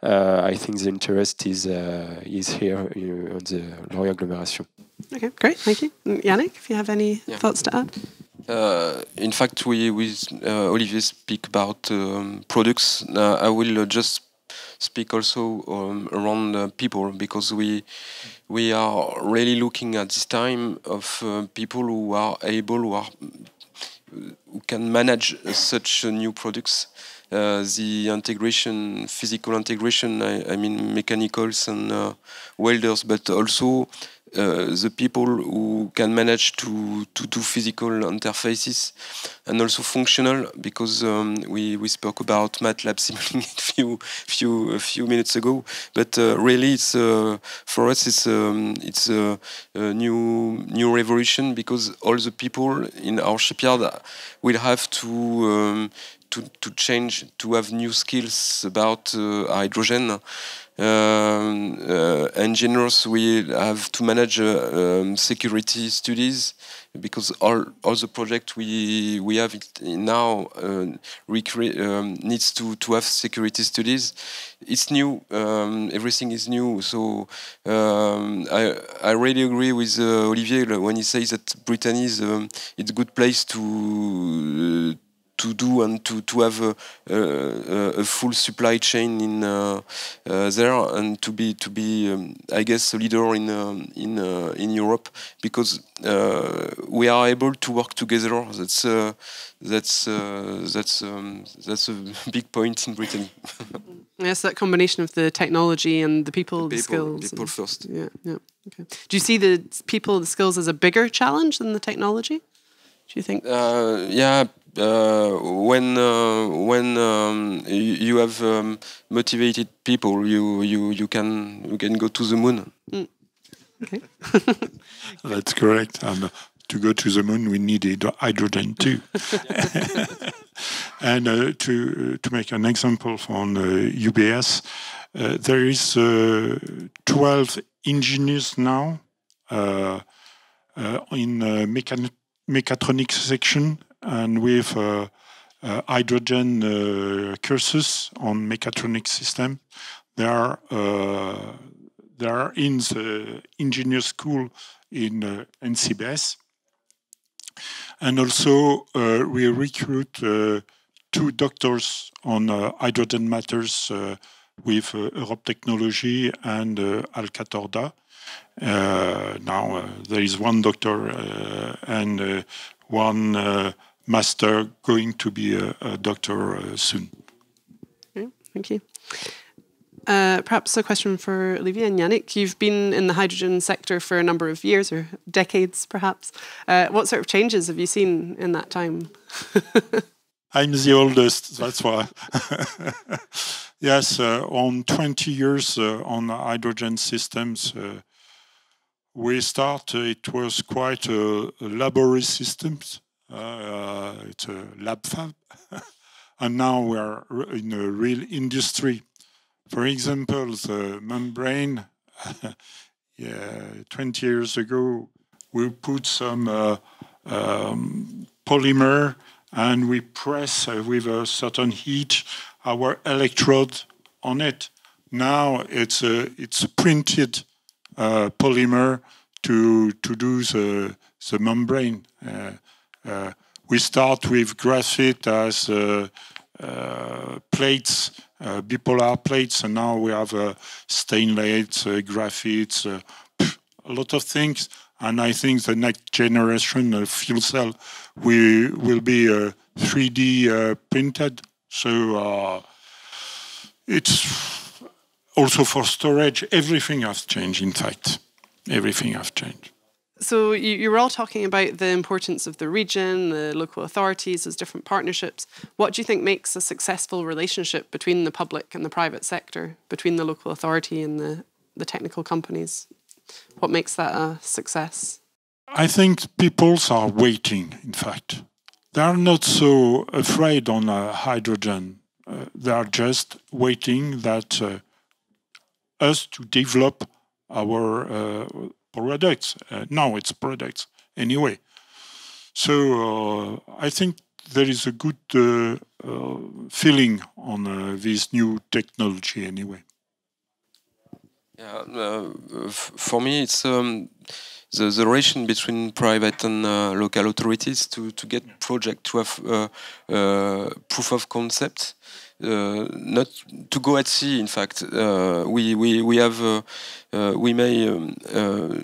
uh, I think the interest is uh, is here you know, on the Lorient agglomeration. Okay, great, thank you, Yannick. If you have any yeah. thoughts to add. Uh, in fact, we with Olivier speak about um, products. I will just speak also um, around uh, people because we we are really looking at this time of uh, people who are able who are who can manage such uh, new products. Uh, the integration, physical integration, I, I mean mechanicals and uh, welders, but also uh, the people who can manage to, to do physical interfaces and also functional because um, we, we spoke about MATLAB simulating a few few a few minutes ago. But uh, really it's uh, for us it's um, it's a, a, new new revolution because all the people in our shipyard will have to um, to, to change to have new skills about uh, hydrogen um, uh, engineers will have to manage uh, um, security studies because all all the project we we have now uh, um, needs to to have security studies. It's new. Um, everything is new. So um, I I really agree with uh, Olivier when he says that Brittany is um, it's a good place to to do and to, to have a, a, a full supply chain in uh, uh, there and to be to be um, I guess a leader in um, in uh, in Europe because uh, we are able to work together. That's uh, that's uh, that's um, that's a big point in Britain. yes, that combination of the technology and the people, the, the skills. People first. Yeah, yeah. Okay. Do you see the people, the skills as a bigger challenge than the technology? Do you think? yeah, when uh, when um, you have um, motivated people, you you you can you can go to the moon. Mm. Okay. That's correct. And to go to the moon, we need hydrogen too. and uh, to to make an example from UBS, uh, there is uh, 12 engineers now uh, in mechan mechatronics section and with uh, uh, hydrogen uh, courses on mechatronics system. They are they are in the engineer school in uh, ENSIBS. And also, uh, we recruit uh, two doctors on hydrogen matters with Europe Technology and Alcatorda. now, there is one doctor and one master going to be a, a doctor uh, soon. Okay, thank you. Uh, perhaps a question for Olivier and Yannick. You've been in the hydrogen sector for a number of years or decades, perhaps. Uh, what sort of changes have you seen in that time? I'm the oldest, that's why. Yes, uh, on 20 years uh, on hydrogen systems, uh, we start, uh, it was quite a, a laborious systems. Uh, it's a lab fab. and now we are in a real industry. For example, the membrane, yeah, 20 years ago, we put some uh, um, polymer and we press with a certain heat our electrode on it. Now it's a it's a printed uh, polymer to to do the the membrane. Uh, uh, we start with graphite as uh, uh, plates, uh, bipolar plates, and now we have stainless, graphite, a lot of things. And I think the next generation of fuel cell we will be 3D printed so uh, it's also for storage. Everything has changed. In fact, everything has changed. So you, you were all talking about the importance of the region, the local authorities, those different partnerships. What do you think makes a successful relationship between the public and the private sector, between the local authority and the, the technical companies? What makes that a success? I think people are waiting, in fact. They are not so afraid on uh, hydrogen. Uh, they are just waiting that uh, us to develop our uh, products. Uh, now it's products anyway. So uh, I think there is a good feeling on this new technology anyway. Yeah, for me, it's um, the, the relation between private and uh, local authorities to, to get project to have uh, uh, proof of concept. Uh, not to go at sea. In fact, uh, we we we have uh, we may. Um,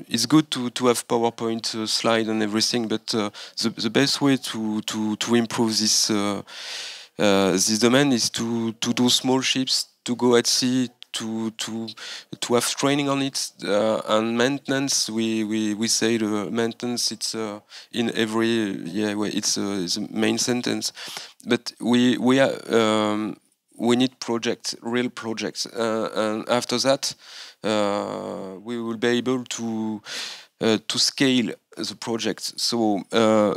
it's good to to have PowerPoint slide and everything, but the the best way to to to improve this this domain is to to do small ships to go at sea to to to have training on it uh, and maintenance. We, we we say the maintenance. It's uh, in every yeah. It's, uh, it's a main sentence, but we we are. Um, we need projects, real projects, uh, and after that, uh, we will be able to uh, to scale the project. So uh,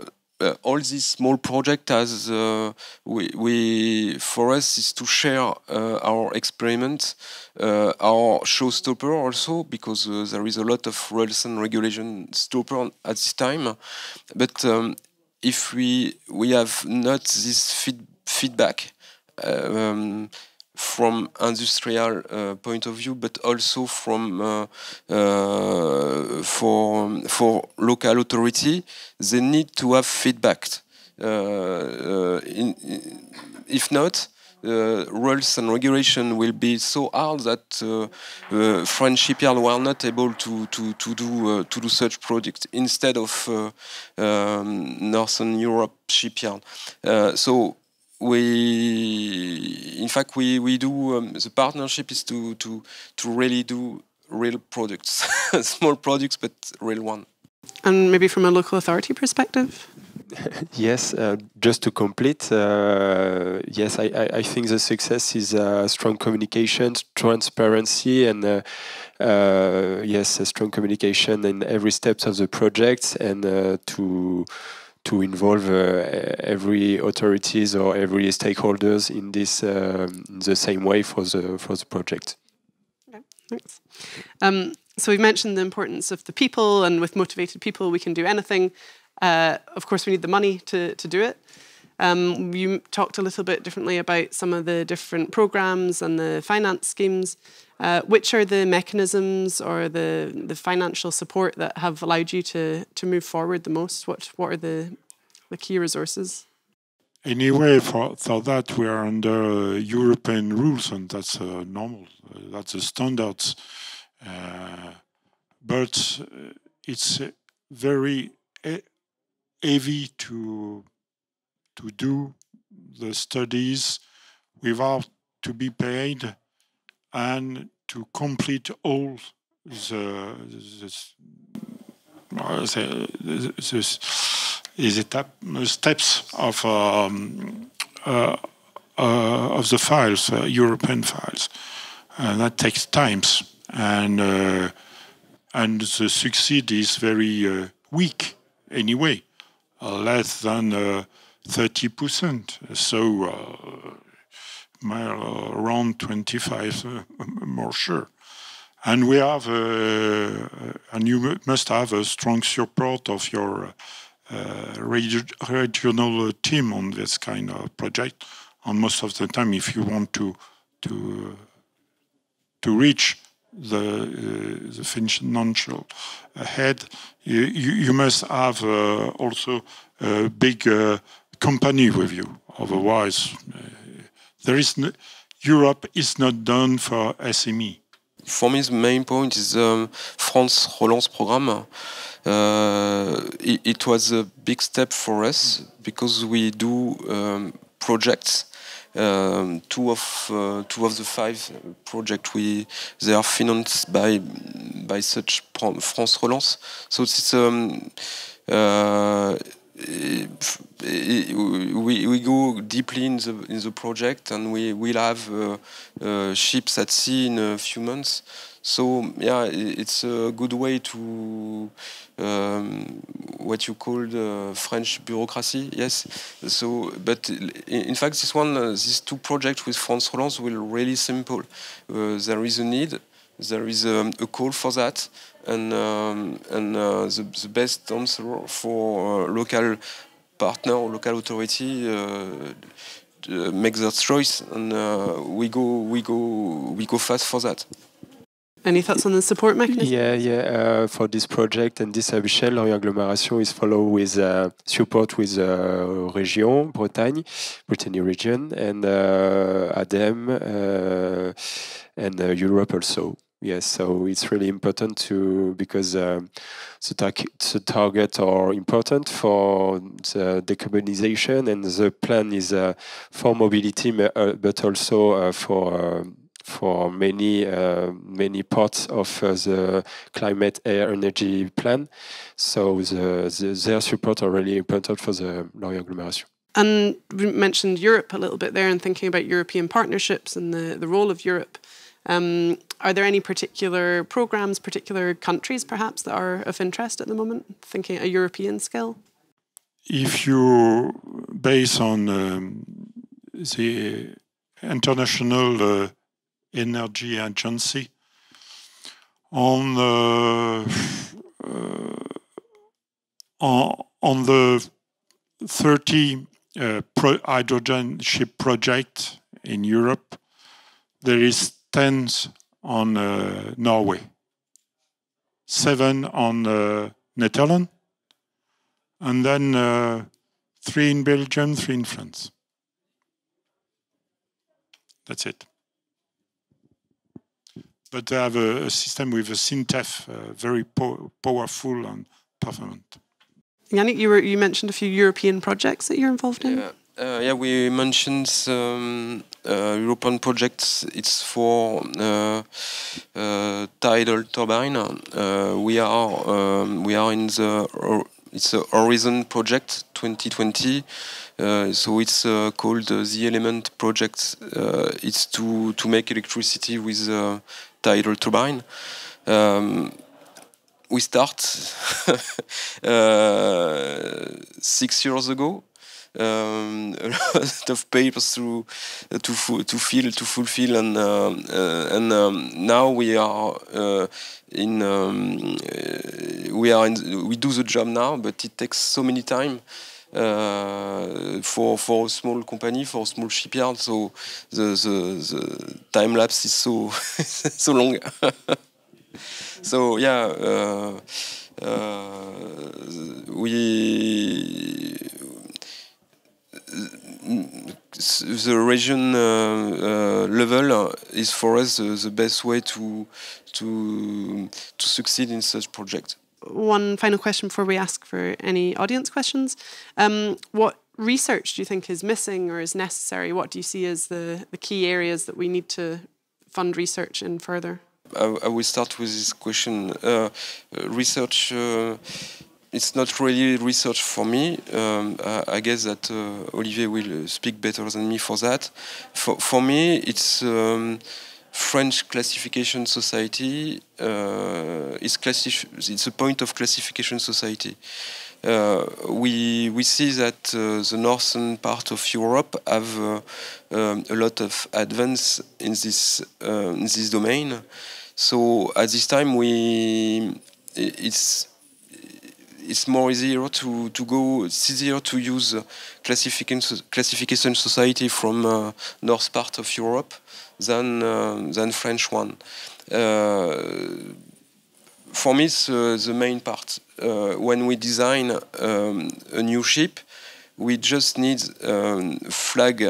all these small projects as uh, we, we for us is to share uh, our experiment our showstopper also because there is a lot of rules and regulation stopper at this time but um, if we we have not this feed, feedback um, from industrial uh, point of view, but also from uh, uh, for for local authority, they need to have feedback. In, if not, uh, rules and regulation will be so hard that uh, uh, French shipyards were not able to to to do to do such projects instead of um, Northern Europe shipyard. so we in fact we we do um, the partnership is to to to really do real products small products but real one. And maybe from a local authority perspective? Yes uh, just to complete uh, yes I, I, I, think the success is uh, strong communication transparency and uh, uh, yes strong communication in every steps of the project and uh, to to involve uh, every authorities or every stakeholders in this um, in the same way for the for the project. Thanks. Um, so we've mentioned the importance of the people, and with motivated people, we can do anything. Uh, of course, we need the money to to do it. Um, you talked a little bit differently about some of the different programs and the finance schemes. Uh, which are the mechanisms or the the financial support that have allowed you to to move forward the most? What what are the the key resources? Anyway, for, for that we are under European rules, and that's uh, normal. Uh, that's the standards. Uh, but uh, it's very heavy to to do the studies without to be paid and to complete all the, the, the, the steps of um, uh, uh, of the files, uh, European files. And that takes times, and uh, and the succeed is very weak anyway, less than thirty percent. So around 25 more sure. And we have, uh, and you must have a strong support of your uh, regional team on this kind of project. And most of the time, if you want to to to reach the uh, the financial head, you, you must have uh, also a big uh, company with you. Otherwise, uh, there is no, Europe is not done for SME. For me, the main point is um, France Relance program. Uh, it, it, was a big step for us because we do um, projects. Um, two of uh, two of the five projects we they are financed by by such France Relance. So it's um, uh, we, we go deeply in the in the project and we will have uh, uh, ships at sea in a few months. So yeah, it's a good way to um, what you call the French bureaucracy. Yes. So, but in, fact, this one, uh, these two projects with France Relance will really simple. Uh, there is a need. There is um, a call for that, and um, and uh, the, the best answer for uh, local partner or local authority uh, make that choice, and we go we go we go fast for that. Any thoughts on the support mechanism? Yeah, yeah. Uh, for this project and this ambition, Lorient Agglomeration is followed with uh, support with uh, Région, Bretagne, Brittany region, and uh, ADEME, uh, and uh, Europe also. Yes, so it's really important to because um, the, tar the target are important for the decarbonization, and the plan is uh, for mobility, uh, but also uh, for um, for many uh, many parts of uh, the climate air energy plan. So the, the, their support are really important for the Lorient agglomeration. And we mentioned Europe a little bit there, and thinking about European partnerships and the, the role of Europe. Um, are there any particular programs, particular countries perhaps that are of interest at the moment, thinking a European scale? If you base on um, the International uh, Energy Agency, on, uh, on, the 30 uh, hydrogen ship project in Europe, there is 10 on uh, Norway, 7 on uh, Netherlands, and then uh, 3 in Belgium, 3 in France. That's it. But they have a, a system with a SINTEF, uh, very po powerful and performant. Yannick, you, were, you mentioned a few European projects that you're involved in. Yeah. Uh, yeah, we mentioned um, uh, European projects. It's for uh, uh tidal turbine. Uh, we are um, we are in the it's a Horizon project 2020. Uh, so it's called the Element project. it's to to make electricity with tidal turbine. Um, we start six years ago um, a lot of papers to to to fill to fulfill and uh, uh, and um, now we are uh, in um, we are in we do the job now but it takes so many time uh, for for a small company for a small shipyard so the the, the time lapse is so so long. So yeah uh, uh, we the region uh, uh, level is for us the best way to to to succeed in such project. One final question before we ask for any audience questions. Um, what research do you think is missing or is necessary? What do you see as the, the key areas that we need to fund research in further? I, I will start with this question. Uh, research uh, it's not really research for me. Um, I, I, guess that uh, Olivier will speak better than me for that. For, for me, it's um, French classification society. Uh, it's, it's a point of classification society. Uh, we we see that uh, the northern part of Europe have uh, um, a lot of advance in this uh, in this domain. So at this time, we it's it's more easier to, to go, it's easier to use classification, classification society from uh, north part of Europe than, uh, than French one. Uh, for me, it's uh, the main part. Uh, when we design um, a new ship, we just need um, flag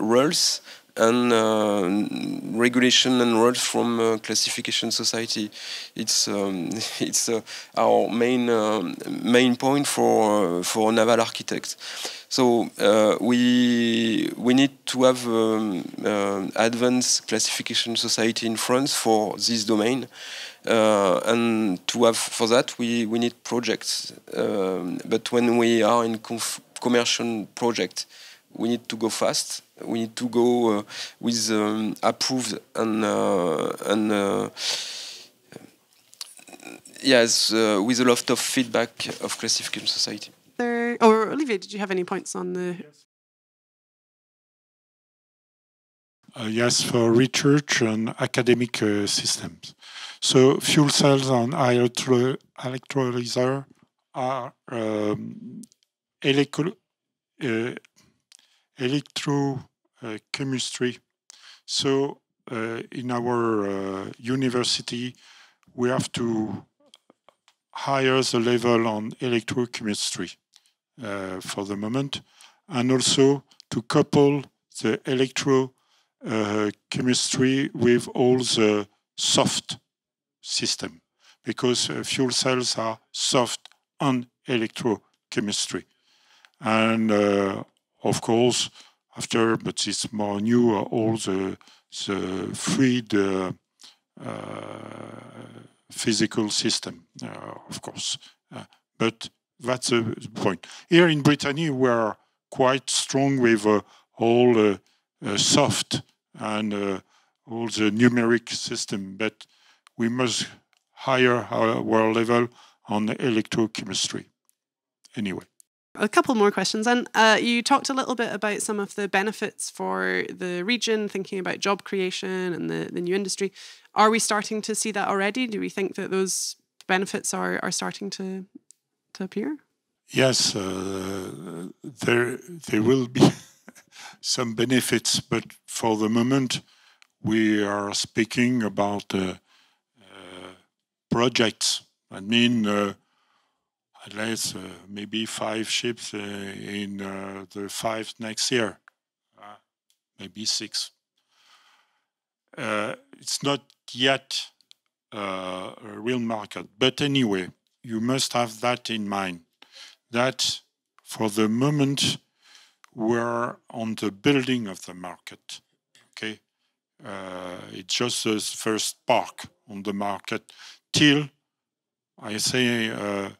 rules and uh, regulation and rules from uh, classification society. It's um, it's uh, our main main point for for naval architects. So uh, we we need to have um, uh, advanced classification society in France for this domain, uh, and to have for that we we need projects. Um, but when we are in commercial project, we need to go fast. We need to go uh, with um, approved and uh, and uh, yes, uh, with a lot of feedback of classification society. There, or Olivier, did you have any points on the? Uh, yes, for research and academic uh, systems. So fuel cells and electrolyzer are um, electro, uh, electrochemistry. So uh, in our uh, university, we have to higher the level on electrochemistry uh, for the moment, and also to couple the electrochemistry uh, with all the soft system, because uh, fuel cells are soft on electrochemistry. And uh, of course, after, but it's more new, uh, all the, the fluid uh, uh, physical system, of course. but that's the point. Here in Brittany, we're quite strong with all the soft and all the numeric system, but we must higher our level on electrochemistry. Anyway a couple more questions. And uh, you talked a little bit about some of the benefits for the region, thinking about job creation and the, the new industry. Are we starting to see that already? Do we think that those benefits are, are starting to, to appear? Yes, uh, there, there will be some benefits, but for the moment, we are speaking about uh, uh projects. I mean, uh, at least uh, maybe five ships uh, in uh, the five next year, maybe six. it's not yet a real market, but anyway, you must have that in mind. That for the moment, we're on the building of the market. Okay, uh, it's just the first spark on the market till I say uh,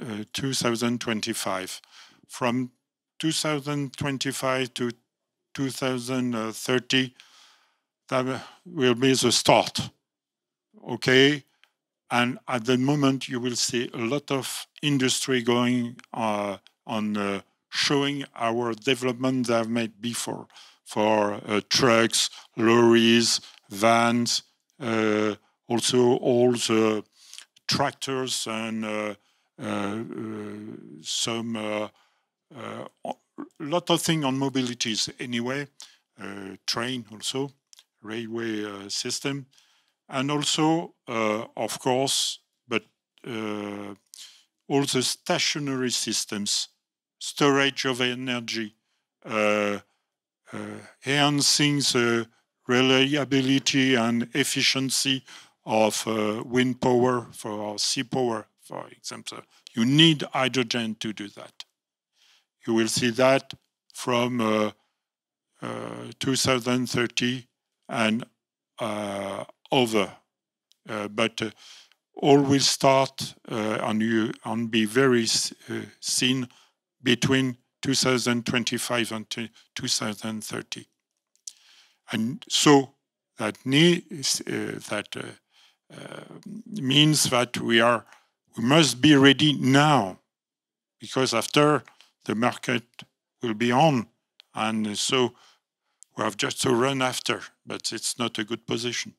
uh, 2025. From 2025 to 2030, that will be the start. Okay? And at the moment, you will see a lot of industry going uh, on uh, showing our development they've made before for trucks, lorries, vans, also all the tractors and some a uh, lot of things on mobilities anyway, train also, railway system, and also, of course, but all the stationary systems, storage of energy, uh, uh, enhancing the reliability and efficiency of uh, wind power for sea power for example. You need hydrogen to do that. You will see that from uh, uh, 2030 and uh, over. Uh, but uh, will start uh, and you and be very seen between 2025 and 2030. And so that that means that we are we must be ready now, because after the market will be on, and so we have just to run after. But it's not a good position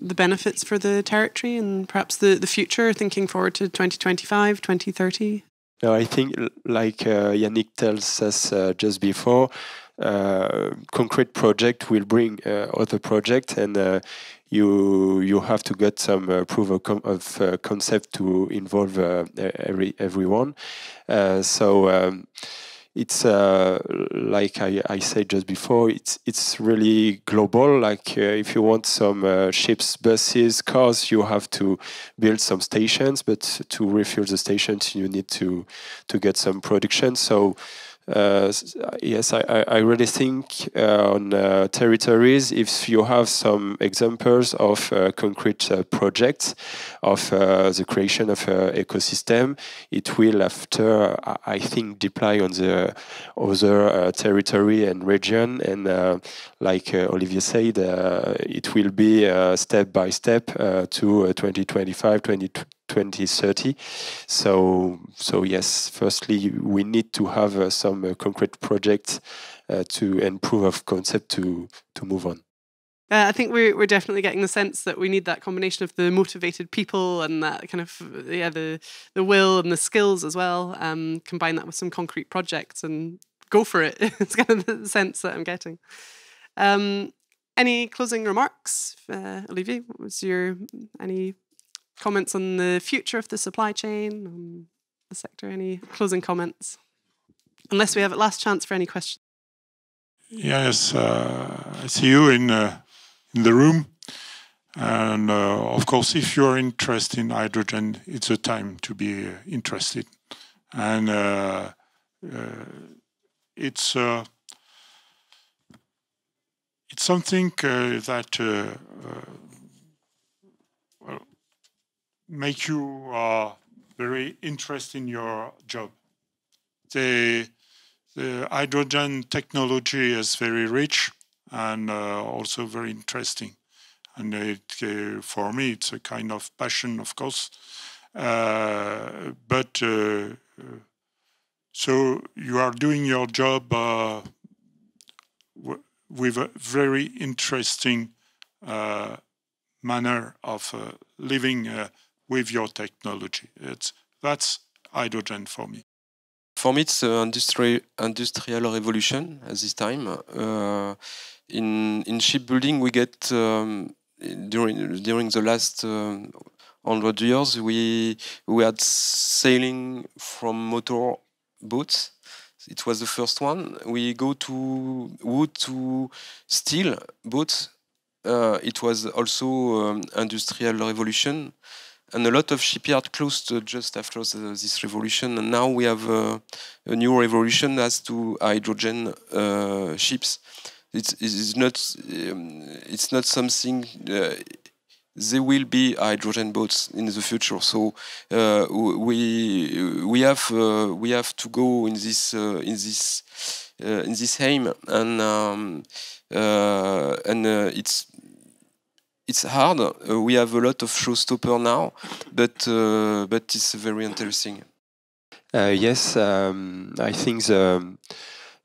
the benefits for the territory and perhaps the, the future, thinking forward to 2025, 2030? No, I think, like uh, Yannick tells us uh, just before, concrete project will bring uh, other project, and uh, you you have to get some uh, proof of, of concept to involve every everyone. so. Um, it's uh, like I, I, said just before, it's it's really global. Like uh, if you want some uh, ships, buses, cars, you have to build some stations, but to refuel the stations, you need to to get some production. So uh, yes, I, I really think uh, on uh, territories, if you have some examples of uh, concrete uh, projects of uh, the creation of an ecosystem, it will after, I think, deploy on the other territory and region. And like Olivier said, it will be step by step to 2025, 2020. 2030. So, so yes, firstly, we need to have uh, some uh, concrete projects uh, to and proof of concept to to move on. Uh, I think we're we're definitely getting the sense that we need that combination of the motivated people and that kind of yeah the the will and the skills as well. Um, combine that with some concrete projects and go for it. it's kind of the sense that I'm getting. Um, any closing remarks, uh, Olivier? Was your any comments on the future of the supply chain, on the sector? Any closing comments? Unless we have a last chance for any questions. Yes, uh, I see you in uh, in the room, and uh, of course, if you're interested in hydrogen, it's a time to be uh, interested, and uh, uh, it's it's something that make you uh, very interested in your job. The, the hydrogen technology is very rich and uh, also very interesting. And it, uh, for me, it's a kind of passion, of course. Uh, but uh, so you are doing your job uh, with a very interesting manner of living with your technology. It's, that's hydrogen for me. For me, it's industri industrial revolution at this time. Uh, in in shipbuilding, we get um, during during the last uh, hundred years, we we had sailing from motor boats. It was the first one. We go to wood to steel boats. Uh, it was also um, industrial revolution and a lot of shipyards closed just after this revolution. And now we have uh, a new revolution as to hydrogen uh, ships. It's, it's not um, it's not something. Uh, there will be hydrogen boats in the future. So uh, we we have uh, we have to go in this uh, in this in this aim and um, and it's it's hard. Uh, we have a lot of showstopper now, but uh, but it's very interesting. Uh, yes, um, I think the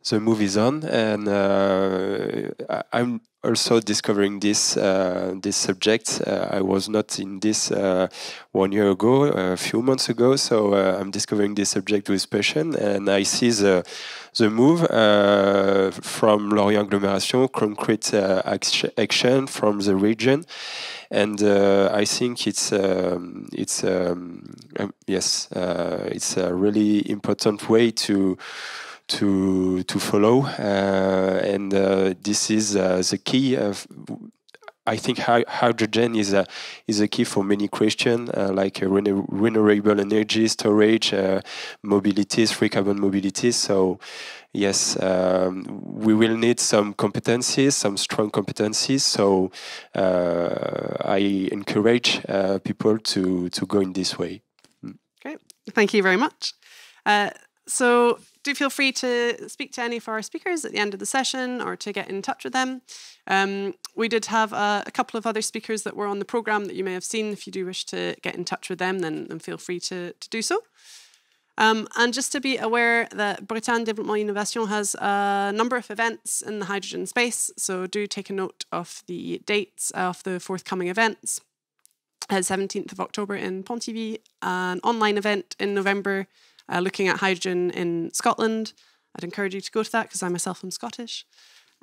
the move is on, and uh, I'm also discovering this uh, this subject. Uh, I was not in this uh, one year ago, a few months ago, so uh, I'm discovering this subject with passion, and I see the the move uh, from Lorient agglomeration, concrete action from the region, and I think it's um, it's um, um yes, it's a really important way to to to follow, uh, and uh, this is uh, the key. I think hydrogen is a is a key for many questions uh, like renewable energy storage, uh, mobilities, free carbon mobility. So yes, um, we will need some competencies, some strong competencies. So uh, I encourage people to to go in this way. Great, thank you very much. So do feel free to speak to any of our speakers at the end of the session or to get in touch with them. Um, we did have a, couple of other speakers that were on the programme that you may have seen. If you do wish to get in touch with them, then, then feel free to, to do so. Um, and just to be aware that Bretagne Développement Innovation has a number of events in the hydrogen space, so do take a note of the dates of the forthcoming events. Uh, 17th of October in Pontivy, an online event in November uh, looking at hydrogen in Scotland. I'd encourage you to go to that because I myself am Scottish.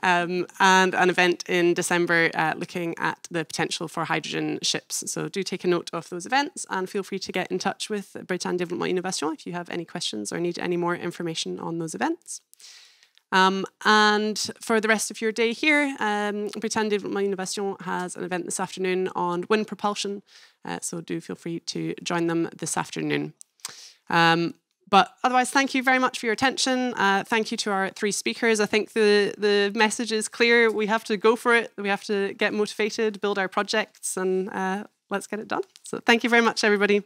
Um, and an event in December uh, looking at the potential for hydrogen ships. So do take a note of those events and feel free to get in touch with Bretagne Développement Innovation if you have any questions or need any more information on those events. Um, and for the rest of your day here, um, Bretagne Développement Innovation has an event this afternoon on wind propulsion. Uh, so do feel free to join them this afternoon. Um, but otherwise, thank you very much for your attention. Uh, thank you to our three speakers. I think the, the message is clear. We have to go for it. We have to get motivated, build our projects, and uh, let's get it done. So thank you very much, everybody.